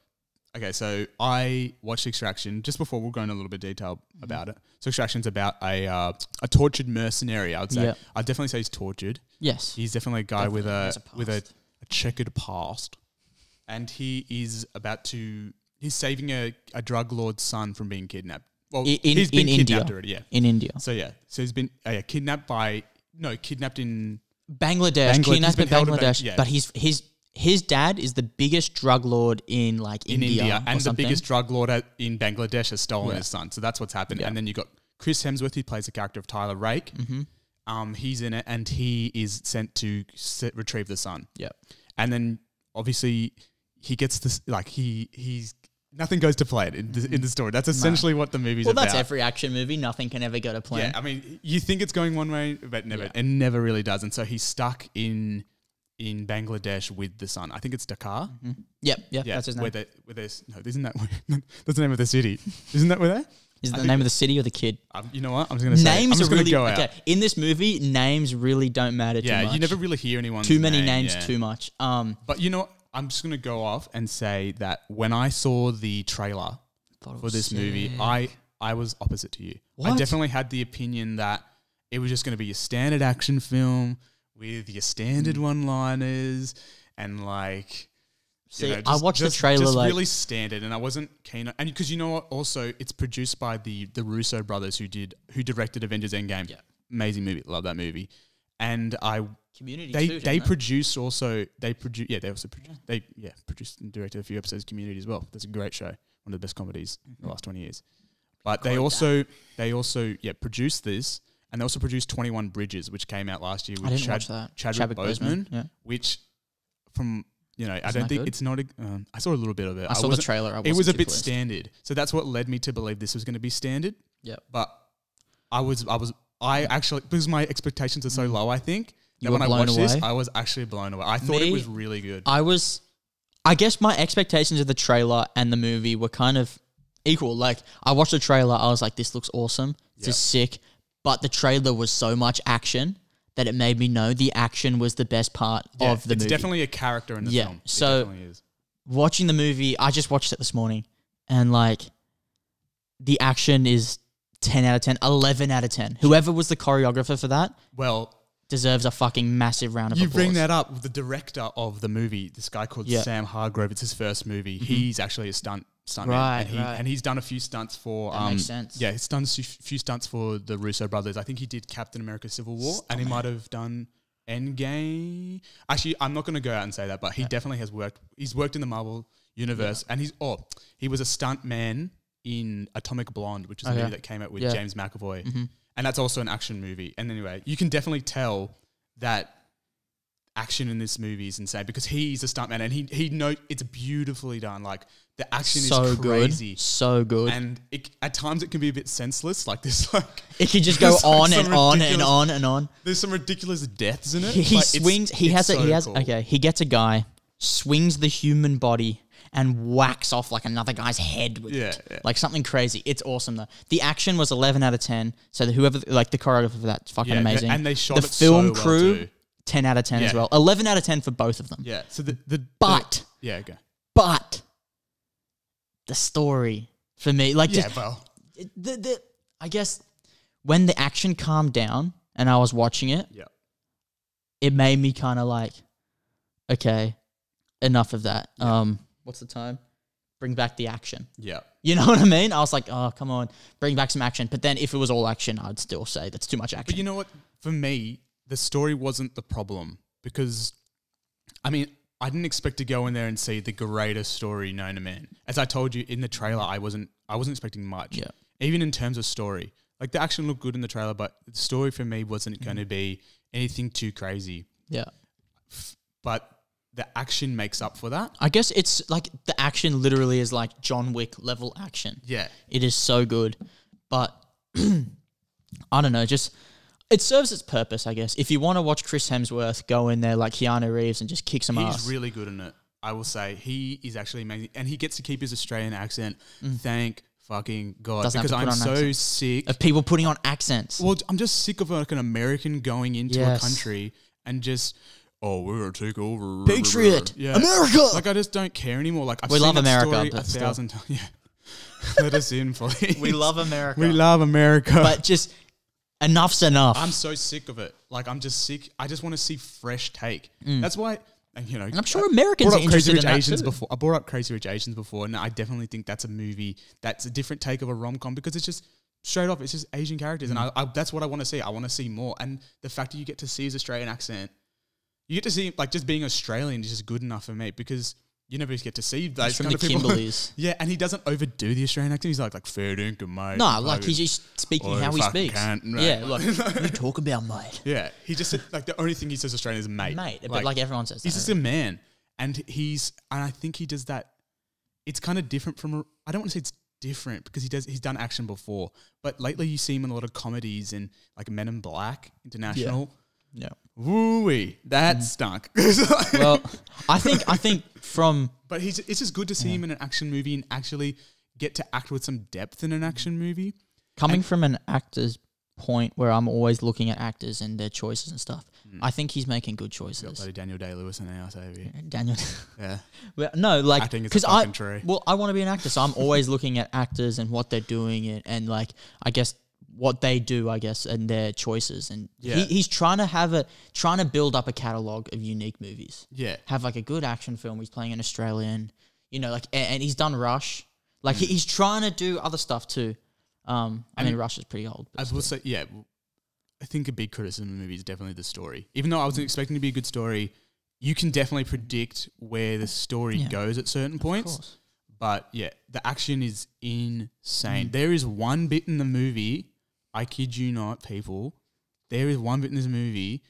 Okay, so I watched Extraction just before we'll go into a little bit of detail Mm-hmm. about it. So Extraction's about a uh, a tortured mercenary. I would say. Yeah. I'd definitely say he's tortured. yes. He's definitely a guy with a a with a, a checkered past, and he is about to. He's saving a, a drug lord's son from being kidnapped. Well, in- he's been in India. already. Yeah. In India. So yeah, so he's been uh, yeah, kidnapped by no kidnapped in Bangladesh, Bangla- he's kidnapped been in held in Bang- Bangladesh. yeah. But he's his his dad is the biggest drug lord in like in India, India, and the biggest drug lord at, in Bangladesh has stolen Yeah. his son. So that's what's happened. Yeah. And then you got Chris Hemsworth, who plays the character of Tyler Rake. Mm-hmm. Um, he's in it, and he is sent to set, retrieve the son. Yep. And then obviously he gets this like he he's nothing goes to plan in the, in the story. That's essentially what the movie's Well, about. that's every action movie. Nothing can ever go to plan. Yeah, I mean, you think it's going one way, but never. Yeah. It never really does. And so he's stuck in in Bangladesh with the sun. I think it's Dhaka. Yep, yep, Yeah, that's his Where they, where there's no, isn't that where, that's the name of the city? Isn't that where they? Is it the name of the city or the kid? Um, you know what? I'm just gonna say. Names are really go out. okay. In this movie, names really don't matter Yeah, too much. you never really hear anyone. too many name, names, yeah. too much. Um, But you know, what? I'm just gonna go off and say that when I saw the trailer for this movie. I I was opposite to you. I definitely had the opinion that it was just going to be a standard action film with your standard Hmm. one-liners and like. you See, know, I just- watched the just- trailer, just like- really standard, and I wasn't keen. On, and because you know what, also it's produced by the the Russo brothers who did who directed Avengers Endgame. Yeah. amazing movie, love that movie. And I Community they too, they didn't produce also they produce yeah they also produce they yeah produced and directed a few episodes of Community as well. That's a great show, one of the best comedies in the last twenty years. But they Quote also they also yeah produced this and they also produced Twenty One Bridges, which came out last year with I didn't Chad, watch that. Chadwick, Boseman, Yeah, which from you know I Isn't don't think good? it's not a, um, I saw a little bit of it. I saw the trailer. I It was a bit pleased. standard, so that's what led me to believe this was going to be standard. Yep. But I was I was I actually because my expectations are so low. I think You that when I watched this. I was actually blown away. I thought it was really good. I was, I guess my expectations of the trailer and the movie were kind of equal. Like I watched the trailer, I was like, "This looks awesome. This Yeah. is sick," but the trailer was so much action that it made me know the action was the best part Yeah, of the it's movie. definitely a character in the Yeah, film. It so- definitely is. watching the movie, I just watched it this morning, and like, the action is. 10 out of 10, 11 out of 10. Whoever was the choreographer for that Well, deserves a fucking massive round of applause. you applause. bring that up with the director of the movie, this guy called Yeah. Sam Hargrave. It's his first movie. He's actually a stunt stuntman, Right, and, he, right. and he's done a few stunts for. That um, makes sense. Yeah, he's done a few few stunts for the Russo brothers. I think he did Captain America: Civil War, and he might have done Endgame. Actually, I'm not going to go out and say that, but he definitely has worked. He's worked in the Marvel universe, and he's oh, he was a stunt man in Atomic Blonde, which is a Okay. movie that came out with Yeah. James McAvoy, and that's also an action movie. And anyway, you can definitely tell that action in this movie is insane because he's a stuntman and he he know it's beautifully done. Like the action so is crazy. good. So good. And it, at times it can be a bit senseless. Like this, like It could just go like, on and on and on and on. There's some ridiculous deaths in it. He, he Like, swings. He has a. He has. cool. Okay. He gets a guy, swings the human body, and whacks off like another guy's head with Yeah, it. yeah. Like something crazy. It's awesome though. The action was 11 out of 10. So whoever like the choreographer for that's fucking Yeah, amazing. and they shot the film so well crew. too. 10 out of 10 as well. 11 out of 10 for both of them. Yeah. So the the But the, yeah, okay. but the story for me like Yeah, just well, the, the I guess when the action calmed down and I was watching it, yeah. it made me kind of like, okay, enough of that. Um, what's the time? Bring back the action. Yeah. You know what I mean? I was like, oh, come on, bring back some action. But then if it was all action, I'd still say that's too much action. But you know what? For me, the story wasn't the problem because, I mean, I didn't expect to go in there and see the greatest story known to man. As I told you in the trailer, I wasn't. I wasn't expecting much. Yeah. Even in terms of story, like the action looked good in the trailer, but the story for me wasn't going to mm. be anything too crazy. yeah. But the action makes up for that. I guess it's like the action literally is like John Wick level action. Yeah. It is so good. But I don't know, just it serves its purpose, I guess. If you want to watch Chris Hemsworth go in there like Keanu Reeves and just kick some He's ass. really good in it. I will say he is actually amazing, and he gets to keep his Australian accent. Thank fucking god, Mm. Doesn't because I'm so accent. sick. of people putting on accents. Well, I'm just sick of like an American going into Yes. a country and just, oh, we're gonna take over. Patriot! yeah. America! Like I just don't care anymore. Like I've We seen love that America, story but a still. thousand times. Yeah, let us in, please. We love America. we love America. but just enough's enough. I'm so sick of it. Like I'm just sick. I just want to see fresh take. That's why, and, you know, Mm. I'm sure I Americans are up Crazy Rich in that Asians too. before. I brought up Crazy Rich Asians before, and I definitely think that's a movie that's a different take of a rom com because it's just straight off. It's just Asian characters, and I, I that's what I want to see. I want to see more, and the fact that you get to see his Australian accent, you get to see like just being Australian is just good enough for me because. You never get to see those from kind the of people. Kimberleys. yeah, and he doesn't overdo the Australian accent. He's like like fair dinkum, mate. no, like he's just speaking Oh, how he speaks. yeah, like you talk about mate. Yeah, he just said, like the only thing he says Australian is mate. Mate, but like everyone says he's that, just a man, and he's and I think he does that. It's kind of different from. I don't want to say it's different because he does. He's done action before, but lately you see him in a lot of comedies and like Men in Black International. No. Woo-wee, that mm. stunk. Well, I think I think from but he's it's just good to see him in an action movie and actually get to act with some depth in an action movie. coming from an actor's point where I'm always looking at actors and their choices and stuff, mm. I think he's making good Got choices. bloody Daniel Day Lewis and our. Daniel, Yeah, well, no, like Acting is a because I fucking tree. well, I want to be an actor, so I'm always looking at actors and what they're doing and, and like I guess what they do, I guess, and their choices. And Yeah. he, he's trying to have a trying to build up a catalog of unique movies. yeah. have like a good action film. He's playing an Australian, you know, like and, he's done Rush. Like he, he's trying to do other stuff too. Um, I mean, Rush is pretty old. I will say, yeah. I think a big criticism of the movie is definitely the story. Even though I wasn't expecting to be a good story, you can definitely predict where the story Yeah. goes at certain of points. course. But yeah, the action is insane. Mm. There is one bit in the movie, I kid you not, people. There is one bit in this movie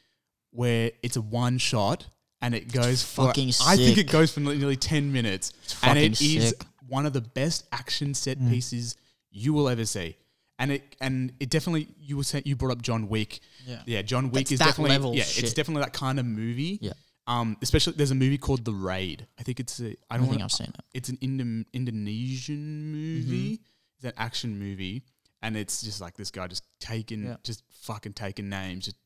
where it's a one shot and it goes for fucking I think it goes for nearly ten minutes, It's and fucking it is sick. Mm. one of the best action set pieces you will ever see. and it and it definitely you were saying you brought up John Wick. Yeah. yeah. John Wick That's is that definitely level yeah. shit. It's definitely that kind of movie. Yeah. Um, especially there's a movie called The Raid. I think it's a. I I don't don't think wanna- I've seen it. it's an Indo- Indonesian movie. Mm-hmm. It's an action movie, and it's just like this guy just taking, Yeah. just fucking taking names, just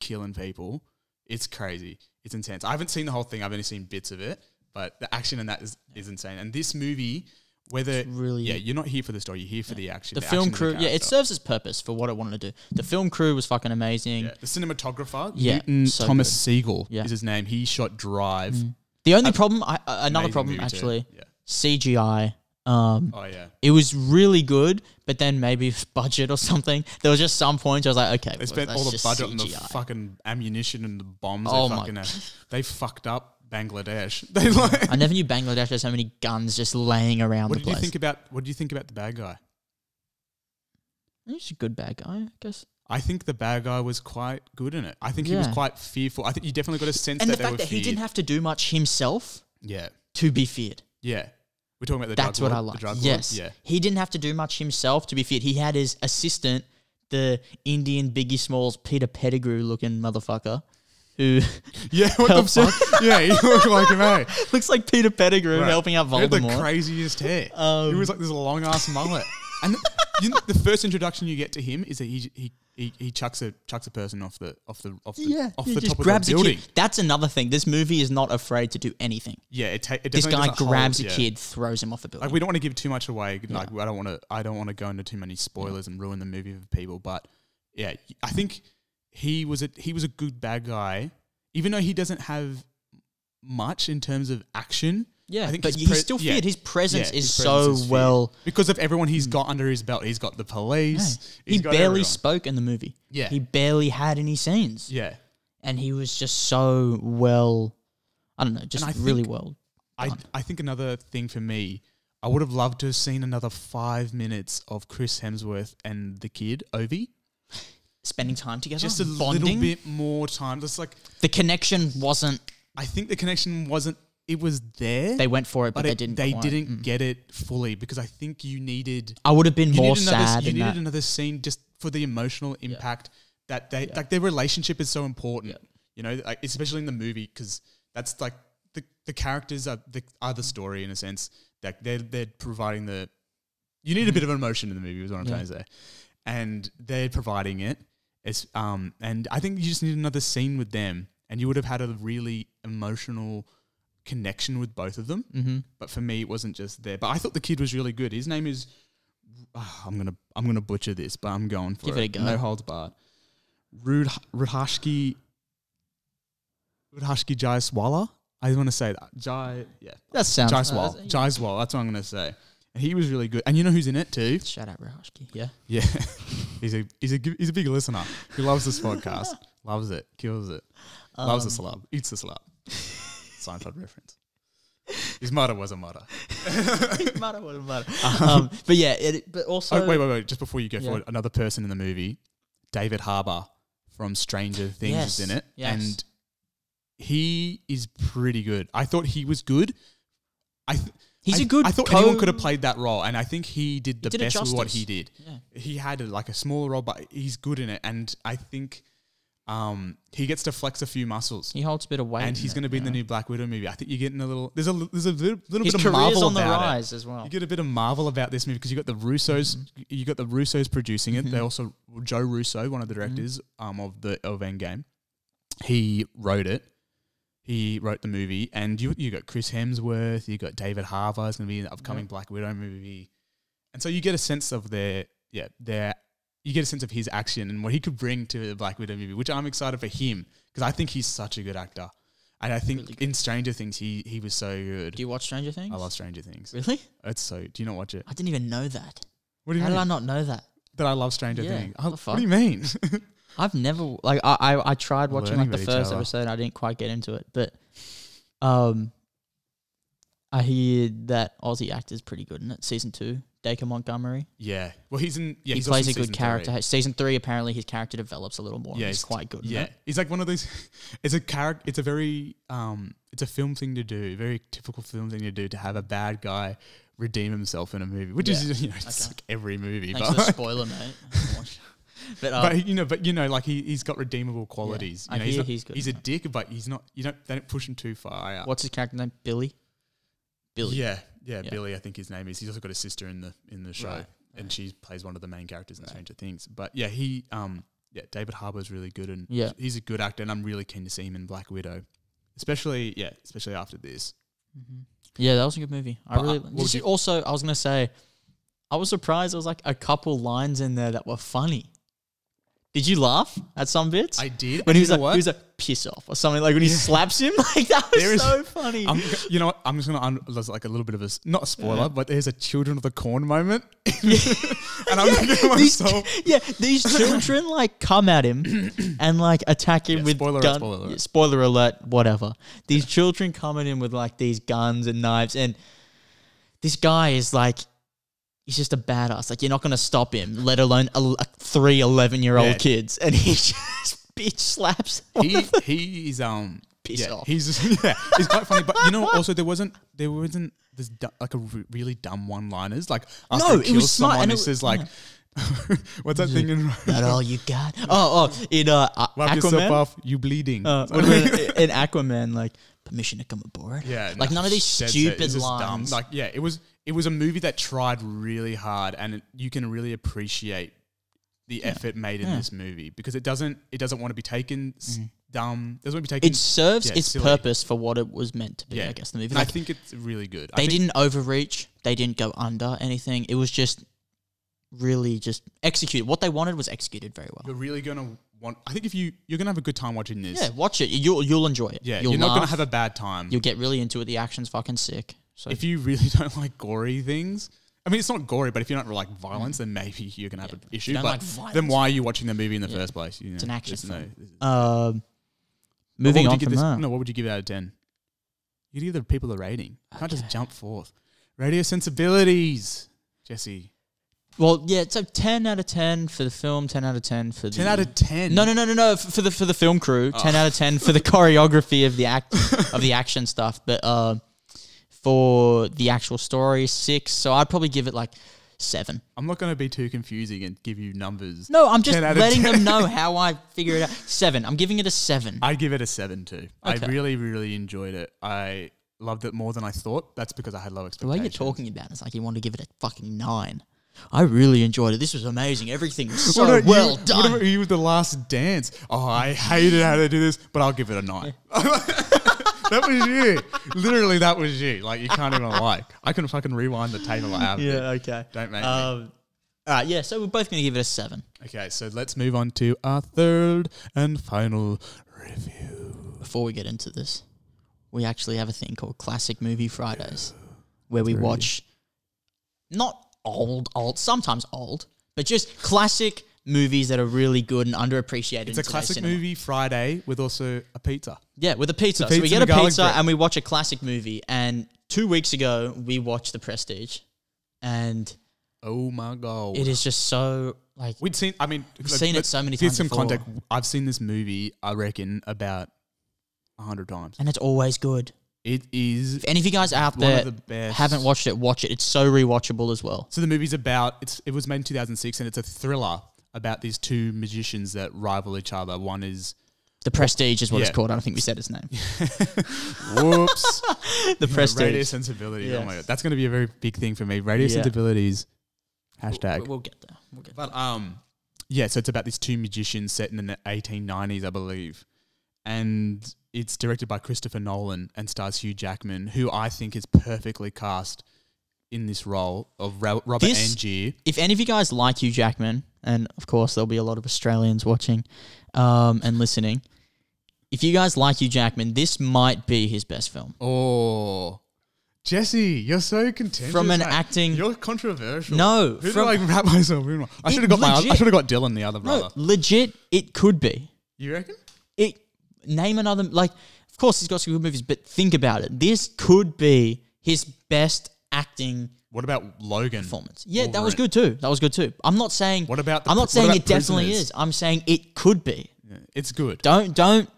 killing people. It's crazy. It's intense. I haven't seen the whole thing. I've only seen bits of it, but the action in that is, is insane. And this movie, whether really- yeah, you're not here for the story. You're here for the action. The film action crew, yeah, it serves its purpose for what it wanted to do. The film crew was fucking amazing. Yeah, the cinematographer, Yeah, Newton so Thomas good. Sigel Yeah. Mm. is his name. He shot Drive. The only problem, I, uh, another problem actually, Yeah. CGI. Um, Oh yeah. it was really good, but then maybe budget or something. There was just some points I was like, okay, They spent all the budget on the fucking ammunition and the bombs. Oh they my fucking had. They fucked up Bangladesh. They like. I never knew Bangladesh had so many guns just laying around What the did you place. think about? What do you think about the bad guy? He's a good bad guy, I guess. I think the bad guy was quite good in it. I think he was quite fearful. I think you definitely got a sense And that the they fact were that he didn't have to do much himself yeah, to be feared. yeah. We're talking about the That's drug what I lord, like. The drug lord? Yes. Yeah. He didn't have to do much himself to be feared. He had his assistant, the Indian Biggie Smalls, Peter Pettigrew looking motherfucker, who Yeah. What the fuck? yeah, he looked like him. Eh? looks like Peter Pettigrew Right. helping out He had the Voldemort. craziest hair. Um, he was like this long ass mullet. And you know, the first introduction you get to him is that he he, he, he chucks a chucks a person off the off the off the yeah, off the top grabs of the building. kid. That's another thing. This movie is not afraid to do anything. Yeah, it, ta- it This guy grabs hold- a yeah. kid, throws him off a building. Like we don't want to give too much away. Like I don't want to. I don't want to go into too many spoilers and ruin the movie for people. But yeah, I think he was a he was a good bad guy, even though he doesn't have much in terms of action. Yeah, I think but he's pre- still yeah, feared. His presence yeah, is his so is well. because of everyone he's got under his belt. He's got the police. He he's barely everyone. spoke in the movie. Yeah. he barely had any scenes. Yeah, and he was just so well. I don't know, just really think- well. I. I think another thing for me, I would have loved to have seen another five minutes of Chris Hemsworth and the kid Ovi. Spending time together, Just a bonding. little bit more time. Just like The connection wasn't. I think the connection wasn't. It was there. They went for it, but, but they didn't. They didn't Mm. get it fully because I think you needed I would have been more another, sad You needed that. another scene just for the emotional impact that they like. Their relationship is so important. Yeah. You know, like especially in the movie because that's like the the characters are the are the story in a sense. Like they're they're providing the. You need a bit of emotion in the movie. Is what I'm Yeah. trying to say, and they're providing it. It's um, and I think you just need another scene with them, and you would have had a really emotional connection with both of them. Mm-hmm. But for me, it wasn't just there. But I thought the kid was really good. His name is. ah, I'm gonna I'm gonna butcher this, but I'm going for Give it a go. No holds barred. Rud Rudhashki. Rudhashki Jaiswala. I want to say that Jai. Yeah. That sounds. Jaiswal. uh, Jaiswal. That's what I'm gonna say. And he was really good. And you know who's in it too? Shout out Rahashki. Yeah. Yeah. he's a he's a he's a big listener. He loves this podcast. loves it. Kills it. Loves the Um, slab. Eats the slab. Seinfeld reference. His mother was a motto. matter what it matter. Um, but yeah, it, but also. oh, wait, wait, wait. Just before you go Yeah. forward, another person in the movie, David Harbour from Stranger Things Yes, is in it. yes. And he is pretty good. I thought he was good. I th- He's I- a good I thought co- anyone could have played that role, and I think he did the did best with what he did. Yeah. He had like a smaller role, but he's good in it, and I think um, he gets to flex a few muscles. He holds a bit of weight. and he's going to be in the new Black Widow movie. I think you're getting a little. There's a there's a little, little His bit of Marvel on the about it. as well. You get a bit of Marvel about this movie because you got the Russos. Mm-hmm. You got the Russos producing it. They also Joe Russo, one of the directors um, of the of Endgame. He wrote it. He wrote the movie, and you you got Chris Hemsworth. You got David Harbour is going to be in the upcoming Black Widow movie, and so you get a sense of their yeah their you get a sense of his action and what he could bring to the Black Widow movie, which I'm excited for him because I think he's such a good actor, and I think Really in Stranger Things he he was so good. Do you watch Stranger Things? I love Stranger Things. Really? It's so. Do you not watch it? I didn't even know that. What do you How mean? did I not know that? that I love Stranger Yeah, Things. what the what do you mean? I've never like I I, I tried watching Learning like the first episode. And I didn't quite get into it, but um, I hear that Aussie actor's pretty good in it. Season two, Dacre Montgomery. yeah. Well, he's in. Yeah, he he's plays a good character. three. Season three, apparently, his character develops a little more. Yeah, he's quite good. Yeah, he's like one of those. It's a character. It's a very um. It's a film thing to do. Very typical film thing to do to have a bad guy redeem himself in a movie, which is you know it's Okay. like every movie. Thanks but, the spoiler, mate. but, uh, but you know, but you know, like he he's got redeemable qualities. I You know, he's, hear not- he's good He's a dick, but he's not. You don't. They don't push him too far what's his character name? Billy. Billy. Yeah, yeah, Yeah. Billy. I think his name is. He's also got a sister in the in the show, Right, and she plays one of the main characters in Stranger Things. But yeah, he um yeah, David Harbour is really good, and Yeah. he's a good actor, and I'm really keen to see him in Black Widow, especially yeah, especially after this. Yeah, that was a good movie. I But, uh, really. you you- also, I was gonna say, I was surprised. There was like a couple lines in there that were funny. Did you laugh at some bits? I did. when he was like, what? he was like, piss off or something. Like when he slaps him, like that was There is- so funny. I'm, you know what? I'm just gonna un- there's like a little bit of a not a spoiler, but there's a Children of the Corn moment, and I'm thinking to these, myself, yeah, these children like come at him and like attack him Yeah, with spoiler alert, gun- spoiler alert. spoiler alert, whatever. These children come at him with like these guns and knives, and this guy is like, he's just a badass. Like you're not gonna stop him, let alone a, a three 11 year old Yeah. kids, and he just bitch slaps. he he is um Piss yeah, off. He's yeah, he's quite funny, but you know, also there wasn't there wasn't this du- like a re- really dumb one liners like after No, he it was kills smart, someone, and it- says like, what's that thing in That all you got? Oh, oh, in uh, wipe yourself Aquaman. off, you bleeding. Uh, Something like that. in Aquaman, like permission to come aboard. Yeah, like no, none of these stupid lines. Like, yeah, it was it was a movie that tried really hard, and it, you can really appreciate the effort made in Yeah. this movie because it doesn't it doesn't want to be taken s mm-hmm. dumb. Doesn't want to be taken. it serves yeah, its silly. purpose for what it was meant to be. Yeah. I guess the movie. And I think it's really good. They didn't overreach. They didn't go under anything. It was just really just executed. What they wanted was executed very well. You're really gonna want. I think if you you're gonna have a good time watching this. Yeah, watch it. You'll you'll enjoy it. Yeah, you'll you're not gonna have a bad time. You'll get really into it. The action's fucking sick. So if you really don't like gory things, I mean, it's not gory, but if you don't like violence, then maybe you're gonna have an issue. don't But like then why are you watching the movie in the first place? You know, an action there's no- film. um, moving what would on you give from this, that. No, what would you give it out of ten? You'd give the people a rating. You can't just jump forth. Radio sensibilities, Jesse. Well, yeah. So ten out of ten for the film. Ten out of ten for the Ten out of ten. No, no, no, no, no. f- For the for the film crew, ten out of ten for the choreography of the act of the action stuff. But uh, for the actual story, six. So I'd probably give it like seven. I'm not going to be too confusing and give you numbers. No, I'm just 10 out of letting 10. them know how I figure it out. Seven. I'm giving it a seven. I give it a seven too. Okay. I really, really enjoyed it. I loved it more than I thought. That's because I had low the expectations. way you're talking about it, it's like you want to give it a fucking nine. I really enjoyed it. This was amazing. Everything was so well you, done. What about you with the last dance? Oh, I hated how they do this, but I'll give it a nine. that was you. Literally, that was you. Like you can't even like. I can fucking rewind the tape if I have. yeah. Okay. Don't make me. Um. All right. Yeah. So we're both going to give it a seven. Okay, so let's move on to our third and final review. before we get into this, we actually have a thing called Classic Movie Fridays, where we watch not old, old, sometimes old, but just classic movies that are really good and underappreciated. It's a classic cinema. movie Friday with also a pizza. Yeah, with a pizza. A so we get a pizza bread. and we watch a classic movie. And two weeks ago, we watched The Prestige, and Oh my god! it is just so like We'd seen. I mean, We've seen it so many times some before. context. I've seen this movie. I reckon about a hundred times. and it's always good. It is And If any of you guys out one there of the best. haven't watched it, watch it. It's so rewatchable as well. So the movie's about. It's. It was made in 2006, and it's a thriller about these two magicians that rival each other. One is The Prestige is what it's called. I don't think we said its name. whoops. The radio Prestige. sensibilities. Oh my Yes. god, that's going to be a very big thing for me. Radio Yeah. sensibilities. Hashtag. We'll, we'll get there. We'll get there. But um, yeah. So it's about these two magicians set in the 1890s, I believe, and it's directed by Christopher Nolan and stars Hugh Jackman, who I think is perfectly cast in this role of Ro- Robert This- Angier. If any of you guys like Hugh Jackman, and of course there'll be a lot of Australians watching um, and listening, if you guys like Hugh Jackman, this might be his best film. Oh, Jesse, you're so contentious. From an mate. acting- you're controversial. No, who from- do I wrap myself in? I should have got my. I should have got Dylan, the other brother. No, legit, it could be. You reckon? It name another like. Of course, he's got some good movies, but think about it. This could be his best acting What about Logan? performance. Yeah, that was good too. That was good too. I'm not saying. What about the I'm not saying it definitely Prisoners? is. I'm saying it could be. Yeah, it's good. Don't don't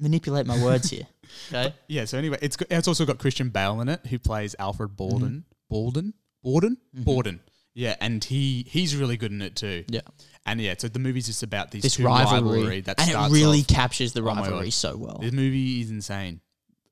manipulate my words here. Okay. Yeah. So anyway, it's it's also got Christian Bale in it, who plays Alfred Borden, Borden, Borden, Mm-hmm. Borden. Yeah, and he he's really good in it too. Yeah. And yeah, so the movie's just about these This two rivalry, rivalry, that and it really captures the rivalry so well. The movie is insane.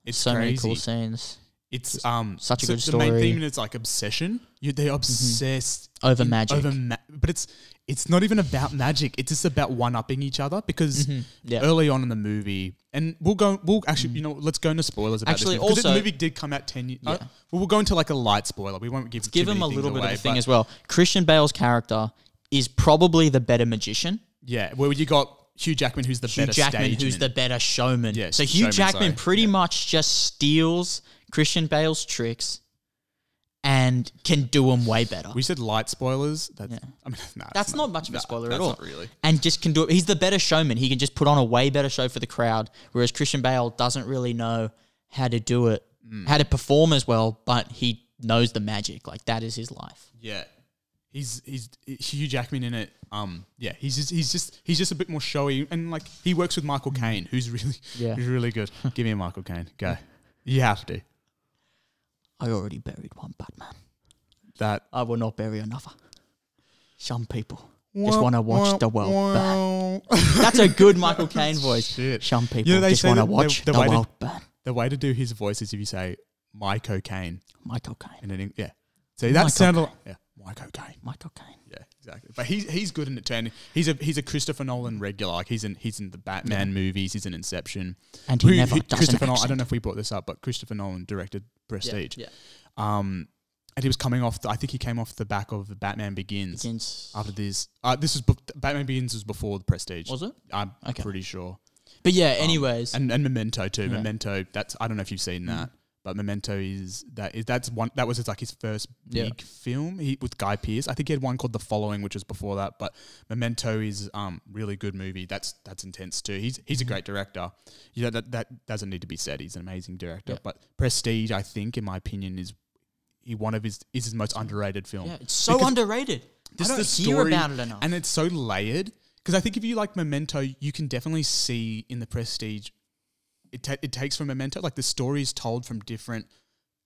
It's so crazy. many cool scenes It's um such a so good The main story. theme is like obsession. You, they're obsessed over in- magic. Over ma- but it's it's not even about magic. It's just about one upping each other because Mm-hmm. Yeah. early on in the movie, and we'll go. We'll actually, you know, let's go into spoilers about Actually, this movie, 'cause also- the movie did come out ten years. Yeah. well, we'll go into like a light spoiler. We won't give Give him a little bit away, of a thing as well. Christian Bale's character is probably the better magician. Yeah, well, you got Hugh Jackman, who's the Hugh better Jackman, who's the better showman. Yeah, so Hugh showman, Jackman sorry. pretty much just steals Christian Bale's tricks and can do them way better. We said light spoilers. That's, Yeah. I mean, nah, That's it's not much of a nah, spoiler at all. Not really. and just can do it. He's the better showman. He can just put on a way better show for the crowd, whereas Christian Bale doesn't really know how to do it, Mm. how to perform as well, but he knows the magic. Like that is his life. Yeah, he's he's Hugh Jackman in it. Um, yeah, he's just he's just he's just a bit more showy, and like he works with Michael Caine, who's really Yeah. who's really good. Give me a Michael Caine, go. You have to. I already buried one Batman. That I will not bury another. Some people just want to watch the world burn. That's a good Michael Caine voice. Shit. Some people You know, they just want to that the- watch the the, way to- world burn. The way to do his voice is if you say my cocaine, Michael Caine. and then yeah, so that My sounded like, yeah, my cocaine. Michael Caine. Yeah, exactly. But he's he's good in it too. And he's a he's a Christopher Nolan regular. Like he's in he's in the Batman movies. He's in Inception. And he never does an Christopher Nolan. I don't know if we brought this up, but Christopher Nolan directed Prestige. Yeah. Um, and he was coming off. The, I think he came off the back of the Batman Begins. Begins. After this, uh, this was Batman Begins was before the Prestige. Was it? I'm Okay. pretty sure. But yeah, anyways. And and Memento too. Yeah. Memento. That's I don't know if you've seen that, but Memento is that is that's one that was his, like his first Yeah. big film he, with Guy Pearce. I think he had one called The Following, which was before that. But Memento is um really good movie. That's that's intense too. He's he's Mm-hmm. a great director. You know that that doesn't need to be said. He's an amazing director. Yeah. But Prestige, I think, in my opinion, is he one of his is his most underrated film. yeah, it's so Because underrated. This I don't is the hear story, about it enough. and it's so layered. Because I think if you like Memento, you can definitely see in the Prestige, it ta- it takes from Memento like the story is told from different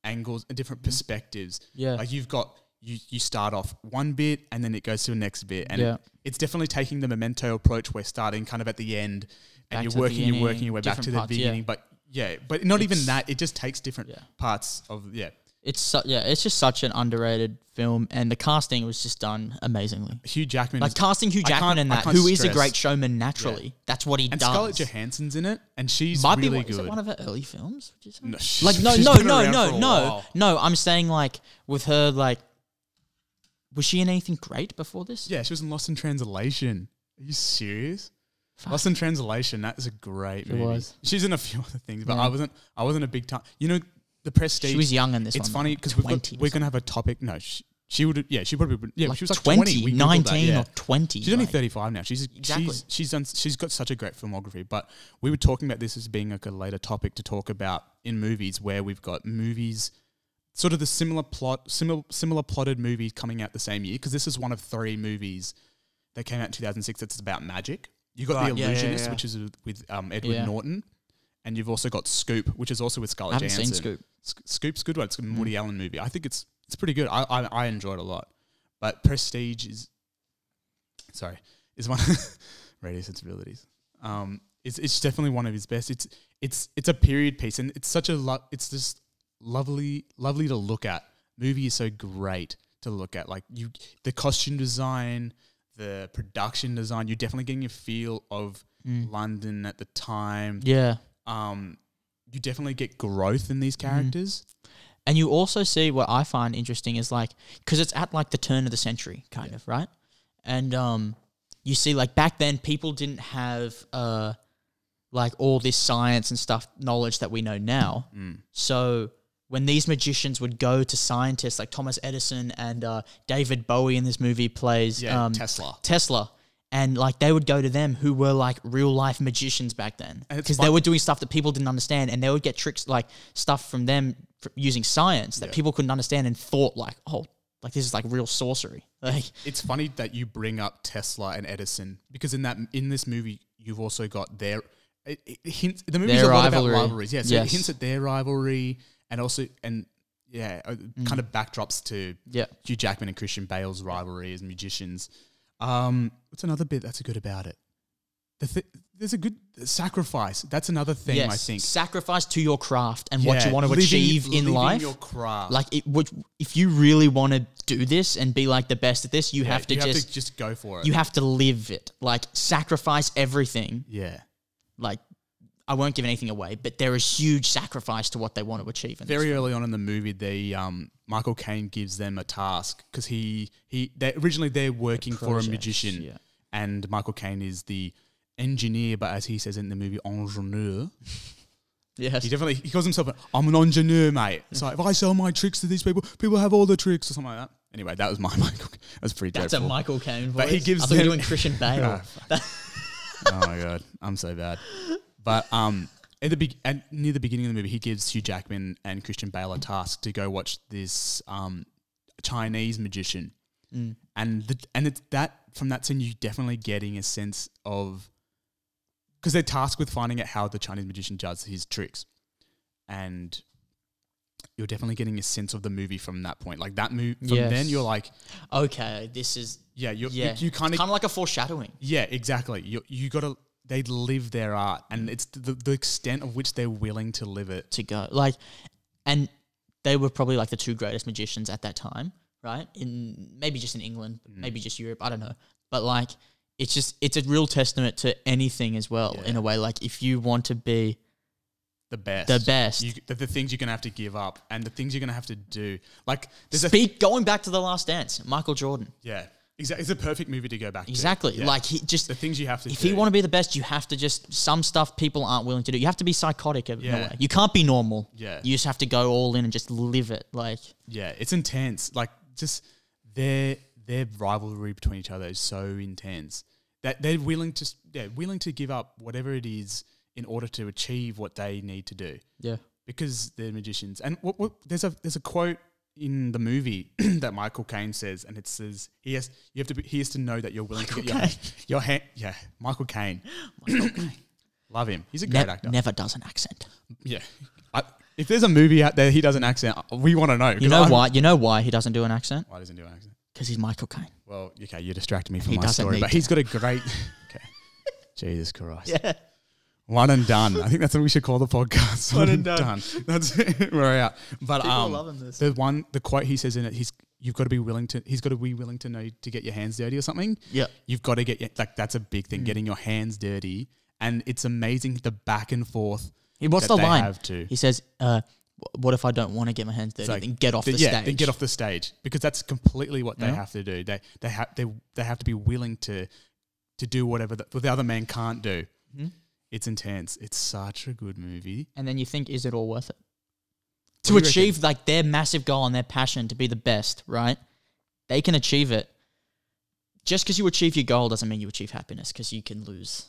angles and different perspectives. Mm-hmm. Yeah. like you've got you you start off one bit and then it goes to the next bit, and Yeah. it, it's definitely taking the Memento approach. Where starting kind of at the end, and Back you're working, you're working your way back to different the parts, yeah. beginning. But yeah, but not even that. It just takes different Yeah. parts of yeah. It's su- yeah, it's just such an underrated film, and the casting was just done amazingly. Hugh Jackman Like is- casting Hugh Jackman in that, who is a great showman naturally. That's what he does. and does. Scarlett Johansson's in it, and she's Might really be one, good. one of her early films? Would you say? No, like no, no, no, no, no, no. I'm saying like with her, like was she in anything great before this? Yeah, she was in Lost in Translation. Are you serious? Fuck. Lost in Translation. That is a great She movie. was. She's in a few other things, but Yeah. I wasn't. I wasn't a big time. You know, the Prestige. She was young in this It's one. funny because got, 20 or we're gonna have a topic. No, she, she would. Yeah, she probably. would- Yeah, like she was like 20, 20. We Googled 19 that, yeah. or 20. She's only like- 35 now. She's Exactly. she's she's done she's got such a great filmography. But we were talking about this as being like a later topic to talk about in movies where we've got movies sort of the similar plot similar similar plotted movies coming out the same year because this is one of three movies that came out in 2006 that's about magic. You got Right, The yeah, yeah, Illusionist, yeah. which is with um, Edward Yeah. Norton, and you've also got Scoop, which is also with Scarlett I haven't Johansson. seen Scoop. Sc- Scoop's a good one. It's a Mm. Woody Allen movie. I think it's it's pretty good. I, I I enjoy it a lot. But Prestige is sorry is one radio sensibilities. Um, it's it's definitely one of his best. It's it's it's a period piece, and it's such a lo- it's just lovely lovely to look at. Movie is so great to look at. Like you, the costume design, the production design. You're definitely getting a feel of Mm. London at the time. Yeah. Um, you definitely get growth in these characters. And you also see what I find interesting is like because it's at like the turn of the century, kind of right. And um, you see like back then people didn't have uh, like all this science and stuff knowledge that we know now. Mm. So when these magicians would go to scientists like Thomas Edison and uh, David Bowie in this movie plays Yeah, um, Tesla. Tesla. And like they would go to them who were like real life magicians back then because they were doing stuff that people didn't understand and they would get tricks like stuff from them using science that Yeah. people couldn't understand and thought like oh like this is like real sorcery like It's funny that you bring up Tesla and Edison because in that in this movie you've also got their it, it hints the movie's Their a lot rivalry. about rivalries. Yeah, so Yes. it hints at their rivalry and also and yeah, uh, kind of backdrops to Yeah. Hugh Jackman and Christian Bale's rivalry as musicians. Um, what's another bit that's good about it? The th- there's a good sacrifice. That's another thing yes. I think. Sacrifice to your craft and what you want to living- achieve in living life. Your craft. like it would if you really want to do this and be like the best at this, you Yeah, have to you just have to just go for it. you have to live it. Like sacrifice everything. yeah. Like I won't give anything away, but there is huge sacrifice to what they want to achieve. In Very early on in the movie, they um, Michael Caine gives them a task because he he they, originally they're working for a magician, yeah. and Michael Caine is the engineer, but as he says in the movie, ingénieur. yes. He definitely he calls himself. I'm an engineer, mate. It's like if I sell my tricks to these people, people have all the tricks or something like that. Anyway, that was my Michael. That was pretty That's a. Michael Caine voice. But he gives I thought you were them- doing Christian Bale. oh my god, I'm so bad. But um, at the be- at near the beginning of the movie, he gives Hugh Jackman and Christian Bale a task to go watch this um Chinese magician, Mm. and the, and it's that from that scene you're definitely getting a sense of because they're tasked with finding out how the Chinese magician does his tricks, and you're definitely getting a sense of the movie from that point. Like that move from Yes. then, you're like, okay, this is yeah, you're, yeah. you, you kind of kind of like a foreshadowing. yeah, exactly. You you got to they live their art, and it's the, the extent of which they're willing to live it. to go. Like, and they were probably like the two greatest magicians at that time, right? In maybe just in England, Mm. maybe just Europe. I don't know, but like, it's just it's a real testament to anything as well. In a way, like if you want to be The best, the best, You, the, the things you're gonna have to give up, and the things you're gonna have to do. Like there's a speak. going back to the Last Dance, Michael Jordan. yeah, exactly. It's a perfect movie to go back Exactly. to. Yeah. Like he just the things you have to. if do. you want to be the best, you have to just some stuff people aren't willing to do. You have to be psychotic Yeah. You can't be normal. Yeah. You just have to go all in and just live it. Like yeah, it's intense. Like just their their rivalry between each other is so intense that they're willing to yeah willing to give up whatever it is in order to achieve what they need to do. yeah. because they're magicians. And what, what, there's a there's a quote in the movie that Michael Caine says, and it says he has you have to be, he has to know that you're willing to get your hand, your hand. Yeah, Michael Caine. Love him. He's a great Ne- actor. never does an accent. Yeah. I, if there's a movie out there he does an accent, we want to know. You know I'm- why? You know why he doesn't do an accent? Why doesn't he do an accent? Because he's Michael Caine. Well, okay, you're distracting me from He my story, but to. he's got a great. okay. Jesus Christ. Yeah. One and done. I think that's what we should call the podcast. One, and and done. That's it. We're out. But People um, loving this. the one, the quote he says in it, he's you've got to be willing to. He's got to be willing to know to get your hands dirty or something. Yeah. You've got to get your, like that's a big Mm. thing, getting your hands dirty, and it's amazing the back and forth. He, what's that the they line? have to. He says, uh, "What if I don't want to get my hands dirty? Like, then get off the, yeah, stage." then get off the stage because that's completely what they Yeah. have to do. They they have they they have to be willing to to do whatever the, the other man can't do. Mhm. It's intense. It's such a good movie. And then you think, is it all worth it? To do reckon? achieve like their massive goal and their passion to be the best, right? They can achieve it. Just because you achieve your goal doesn't mean you achieve happiness. Because you can lose,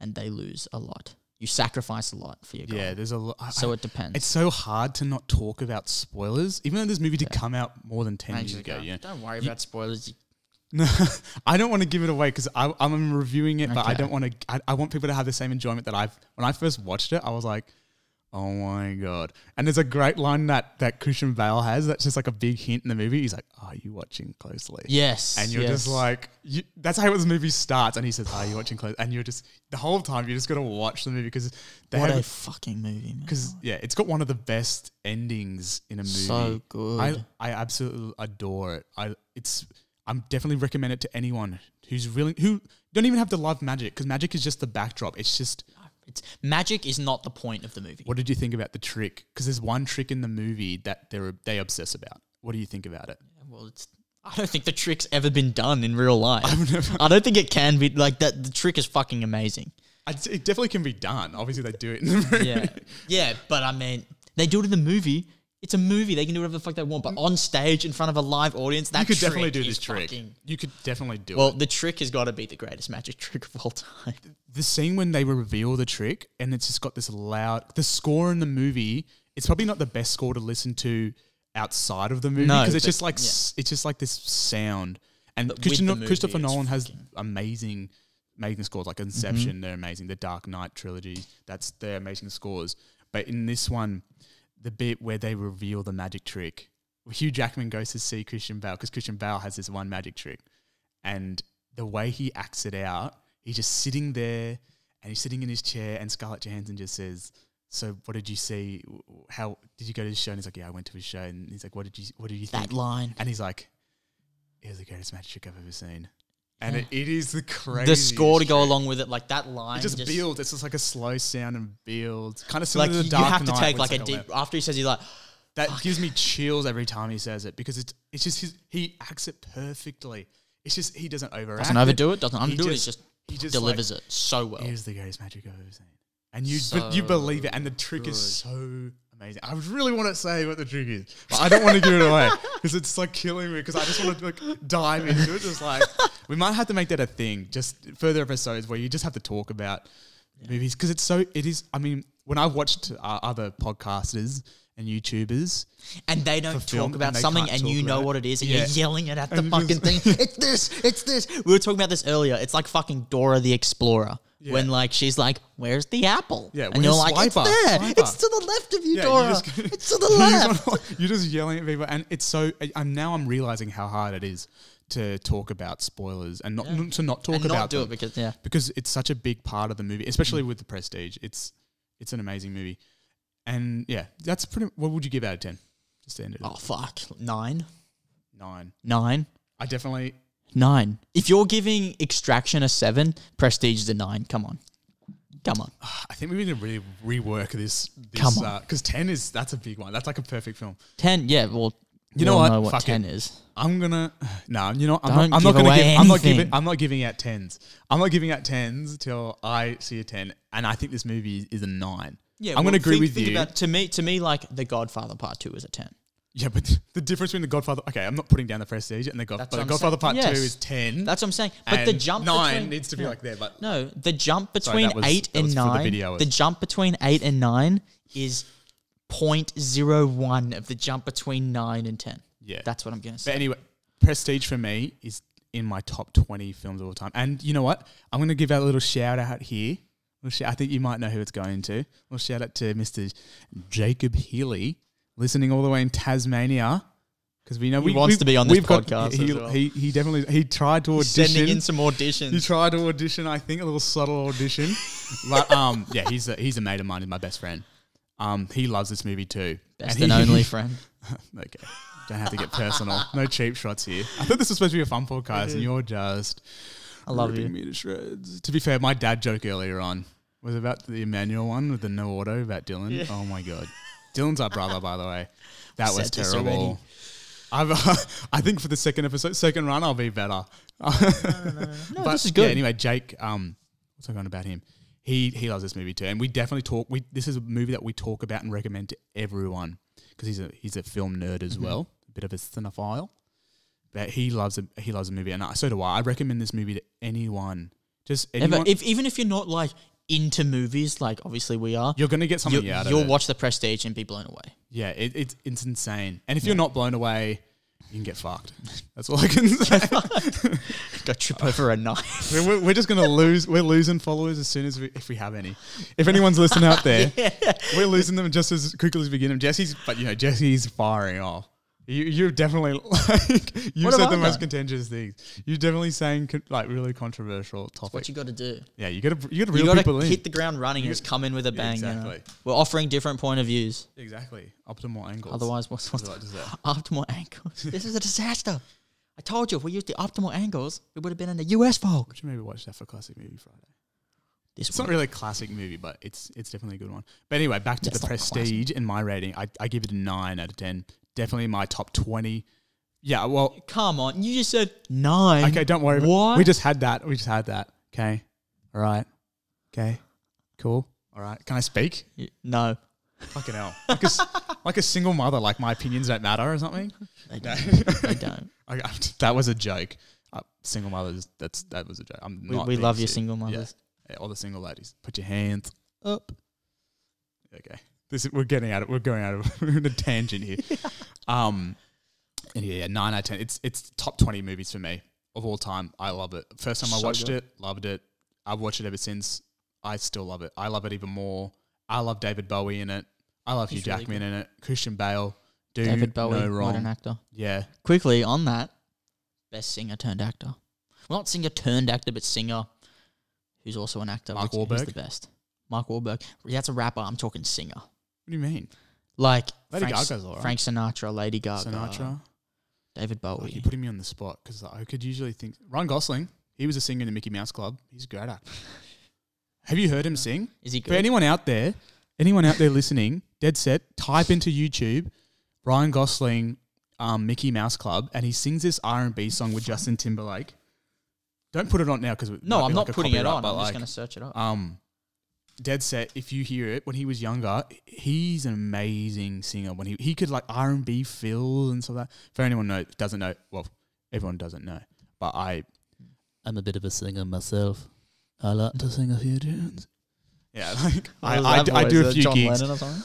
and they lose a lot. You sacrifice a lot for your goal. Yeah, there's a lot. so it depends. It's so hard to not talk about spoilers, even though this movie did come out more than ten years Actually, ago. Yeah, Don't worry You- about spoilers. You- no, I don't want to give it away because I'm reviewing it, but I don't want to. I, I want people to have the same enjoyment that I've. When I first watched it, I was like, "Oh my god!" And there's a great line that that Christian Bale has that's just like a big hint in the movie. He's like, "Are you watching closely?" Yes. And you're just like, you, that's how this movie starts. And he says, "Are you watching closely?" And you're just the whole time you're just gonna watch the movie because they what have a fucking movie, because yeah, it's got one of the best endings in a movie. So good. I I absolutely adore it. I it's I'm definitely recommend it to anyone who's really who don't even have to love magic because magic is just the backdrop. It's just It's magic is not the point of the movie. what did you think about the trick? Because there's one trick in the movie that they are they obsess about. What do you think about it? Well, it's. I don't think the trick's ever been done in real life. I don't think it can be like that. The trick is fucking amazing. I'd it definitely can be done. Obviously, they do it in the movie. Yeah, yeah, but I mean, they do it in the movie. It's a movie. They can do whatever the fuck they want. But on stage in front of a live audience, that you could definitely do this trick. fucking- You could definitely do it. well, it. the trick has got to be the greatest magic trick of all time. the scene when they reveal the trick and it's just got this loud the score in the movie it's probably not the best score to listen to outside of the movie No, because it's but- just like s it's just like this sound and But with Christian, the movie, Christopher it's Nolan has amazing amazing scores like mm-hmm. Inception they're amazing the Dark Knight trilogy that's their amazing scores but in this one the bit where they reveal the magic trick. Hugh Jackman goes to see Christian Bale because Christian Bale has this one magic trick, and the way he acts it out, he's just sitting there and he's sitting in his chair, and Scarlett Johansson just says, "So what did you see? How did you go to his show?" And he's like, "Yeah, I went to his show." And he's like, "What did you What did you think?" That line. And he's like, "It was the greatest magic trick I've ever seen." And it, it is the crazy. The score to go along with it, like that line. It just, builds. It's just like a slow sound and builds. Kind of Like similar you to the Dark have to Knight take with like a Second deep. After he says, he's like, That gives me chills every time he says it because it's it's just his, he acts it perfectly. It's just he doesn't overact. doesn't overdo it, doesn't underdo it. He just he just delivers like, it so well. Is the greatest magic I've ever seen, and you but you believe it, and the trick is so amazing. I would really want to say what the trick is, but I don't want to give it away because it's like killing me. Because I just want to like dive into it. Just like we might have to make that a thing. Just further episodes where you just have to talk about movies because it's so. It is. I mean, when I've watched uh, other podcasters and YouTubers, and they don't talk about and something, and you know about what it. it is, and Yeah. you're yelling it at the fucking thing. it's this, it's this. We were talking about this earlier. It's like fucking Dora the Explorer. When like she's like, "Where's the apple?" Yeah, and you're like, "It's there. Swiper." It's to the left of you, Yeah, Dora. just- it's to the just left." You're just yelling at people, and it's so. I'm now. I'm realizing how hard it is to talk about spoilers and not Yeah. to not talk and about not do them it because yeah, because it's such a big part of the movie, especially mm. with the Prestige. It's it's an amazing movie, and yeah, that's pretty. What would you give out of ten? Just to end it. oh fuck, nine, Nine. nine, I definitely. Nine. If you're giving Extraction a seven, Prestige is a nine. Come on, come on. I think we need to really rework this. this Come on. Uh, because ten is that's a big one. That's like a perfect film. Ten, yeah. Well, You know what? Know what Fuck ten it. is. I'm gonna no, you know, I'm Don't not, I'm give not gonna give. I'm not giving. I'm not giving out tens. I'm not giving out tens till I see a ten, and I think this movie is a nine. Yeah, I'm gonna agree think, with think you. About, to me, to me, like The Godfather Part Two is a ten. Yeah, but the difference between the Godfather. Okay, I'm not putting down the Prestige and the Godfather. I'm Godfather. Part Yes. Two is ten. That's what I'm saying. But the jump nine between, needs to be Yeah. like there. But no, the jump Sorry, between that was- eight that and was for the nine. The jump between eight and nine is 0.01 of the jump between nine and ten. yeah, That's what I'm gonna say. But say. anyway, Prestige for me is in my top 20 films of all time. And you know what? I'm going to give out a little shout out here. I think you might know who it's going to. We'll shout out to Mr. Jacob Healy, listening all the way in Tasmania. Because we know He we, wants we- to be on this we've got- podcast He, well. he, he definitely he tried to audition. Sending in some auditions. he tried to audition. I think a little subtle audition, but um, yeah, he's a, he's a mate of mine. He's my best friend. Um, he loves this movie too. Best he- and only friend. okay. Don't have to get personal. No cheap shots here. I thought this was supposed to be a fun podcast, and you're just I love you. me to shreds. To be fair, my dad joke earlier on was about the Emmanuel one with the no auto about Dylan. Oh my god, Dylan's our brother, by the way. That was terrible. I've, I think for the second episode, second run, I'll be better. No, this is Yeah, good. anyway, Jake, um, what's I going about him? He he loves this movie too, and we definitely talk. We this is a movie that we talk about and recommend to everyone because he's a he's a film nerd as Mm-hmm. well, a bit of a cinephile. But he loves a he loves a movie, and I, so do I. I recommend this movie to anyone. Just Ever, if even if you're not like into movies, like obviously we are, you're gonna get something you, out of you'll it. watch The Prestige and be blown away. yeah, it, it's it's insane. And if you're not blown away, you can get fucked. That's all I can say. Go trip over a knife. We're- we're, just gonna lose. We're losing followers as soon as we, if we have any. If anyone's listening out there, we're losing them just as quickly as we get them. Jesse's, but you know, Jesse's firing off. You, you're definitely like you What said the most done? contentious things. You're definitely saying like really controversial topics. what you got to do. Yeah, you gotta you gotta You reel got people to in. hit the ground running and just come in with a bang. you know? exactly. We're offering different point of views. exactly optimal angles. Otherwise, what's, what's What does that- optimal angles? this is a disaster. I told you if we used the optimal angles, we would have been in the US folk. Should maybe watch that for classic movie Friday. This It's not really a classic movie, but it's it's definitely a good one. But anyway, back to That's the. Prestige and my rating. I, I give it a nine out of ten. Definitely my top twenty. Yeah, well, Come on, you just said nine. Okay, don't worry. about- What? We just had that. We just had that. Okay. All right. Okay. Cool. All right. Can I speak? Y- No, Fucking hell. Like a, s- like a single mother, like my opinions don't matter or something. they don't. they don't. I, that was a joke. Uh, single mothers, that's that was a joke. I'm We, not we love you, serious. single mothers. Yeah, all the single ladies. Put your hands up. Okay. This is, we're getting out of we're going out of we're in a tangent here. Um and yeah, yeah, nine out of ten. It's it's top twenty movies for me of all time. I love it. First time I watched good. it, loved it. I've watched it ever since. I still love it. I love it even more. I love David Bowie in it. I love Hugh He's really Jackman in it. Christian Bale. Do David Bowie, no what an wrong. actor. Yeah. Quickly on that, best singer turned actor. Well, not singer turned actor, but singer who's also an actor. Mark which- Wahlberg? the best? Mark Wahlberg. That's a rapper. I'm talking singer. What do you mean? Like Lady Frank, Gaga's alright. Frank Sinatra, Lady Gaga, Sinatra. David Bowie. you're putting me on the spot because I could usually think Ryan Gosling. He was a singer in the Mickey Mouse Club. He's a great actor. Have you heard him sing? Is he good? For anyone out there, anyone out there listening, dead set, type into YouTube Ryan Gosling, um, Mickey Mouse Club, and he sings this R and B song with Justin Timberlake. Don't put it on now because no, I'm not putting it on. I'm just gonna search it up. um, dead set. If you hear it when he was younger, he's an amazing singer. When he he could like R and B feel and stuff like that. For anyone know doesn't know, well, everyone doesn't know, but I I'm a bit of a singer myself. I like to sing a few tunes. yeah like What I, was I, that do, I do Is a that few John gigs. Or something?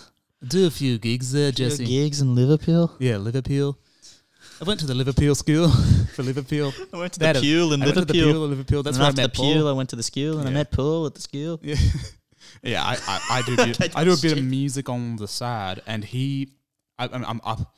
Do a few gigs there, Jesse. gigs in Liverpool. Yeah, Liverpool. I went to the Liverpool school for Liverpool. I went to the a- Pule in I went the Liverpool. Peel, Liverpool. That's and where I after met the Pule, Paul. I went to the school and I met Paul at the school. Yeah, yeah. I, I, I do a bit, I do a bit of music on the side, and he, I, I'm, I'm up.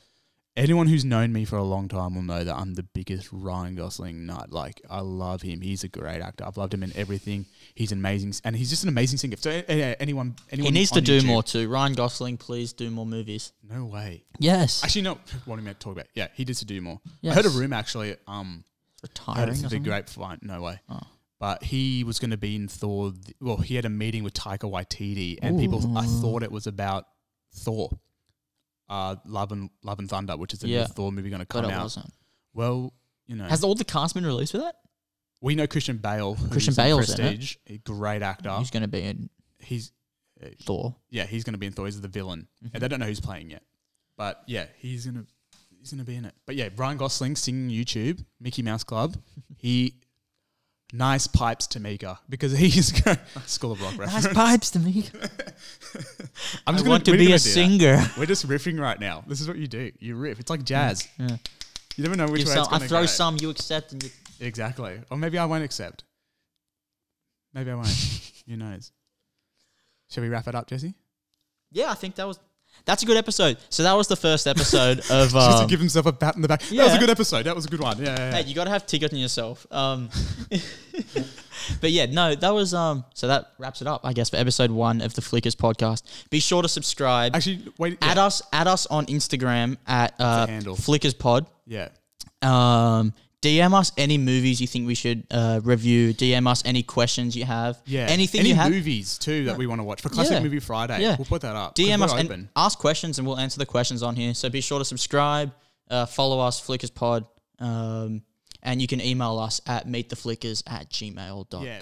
Anyone who's known me for a long time will know that I'm the biggest Ryan Gosling nut. Like I love him. He's a great actor. I've loved him in everything. He's amazing, and he's just an amazing singer. So a- a- anyone, He needs to do YouTube- more too. Ryan Gosling, please do more movies. No way. Yes. Actually, no. What I to talk about? Yeah, he needs to do more. I heard a rumor actually. Um, Retiring. heard or it's a something? big grapevine. No way. Oh. But he was going to be in Thor. th- Well, he had a meeting with Taika Waititi, and people I thought it was about Thor, uh, Love and Love and Thunder, which is the Yeah. new Thor movie going to But come it out. wasn't. Well, you know, Has all the cast been released for that? we know Christian Bale. who's Christian in Bale's in it. Prestige, a great actor. He's going to be in He's Thor. yeah, he's going to be in Thor. He's the villain, Mm-hmm. and they don't know who's playing yet. But yeah, he's gonna he's gonna be in it. But yeah, Ryan Gosling singing YouTube, Mickey Mouse Club. he nice pipes Tomika because he's going School of Rock reference. pipes to me. I'm I just want to be a singer. We're just riffing right now. This is what you do. You riff. It's like jazz. Yeah. You never know which Give way some, it's I gonna throw go. some, you accept, and you. Exactly. Or maybe I won't accept. Maybe I won't. Who knows? Should we wrap it up, Jesse? Yeah, I think that was. That's a good episode. So that was the first episode of. Just to Um, give himself a pat in the back. Yeah. That was a good episode. That was a good one. Yeah. yeah, yeah. hey, you got to have ticket in yourself. Um, but yeah, no, that was um. So that wraps it up, I guess, for episode one of the Flickers podcast. Be sure to subscribe. Actually, wait. add yeah. us, add us on Instagram at uh. Flickers Pod. Yeah. Um, DM us any movies you think we should uh, review. DM us any questions you have. Yeah. anything Any you have. movies too that we want to watch for Classic Yeah. Movie Friday. Yeah. We'll put that up. DM us open. and ask questions, and we'll answer the questions on here. So be sure to subscribe, uh, follow us, Flickers Pod, um, and you can email us at meettheflickers at gmail.com. Yeah.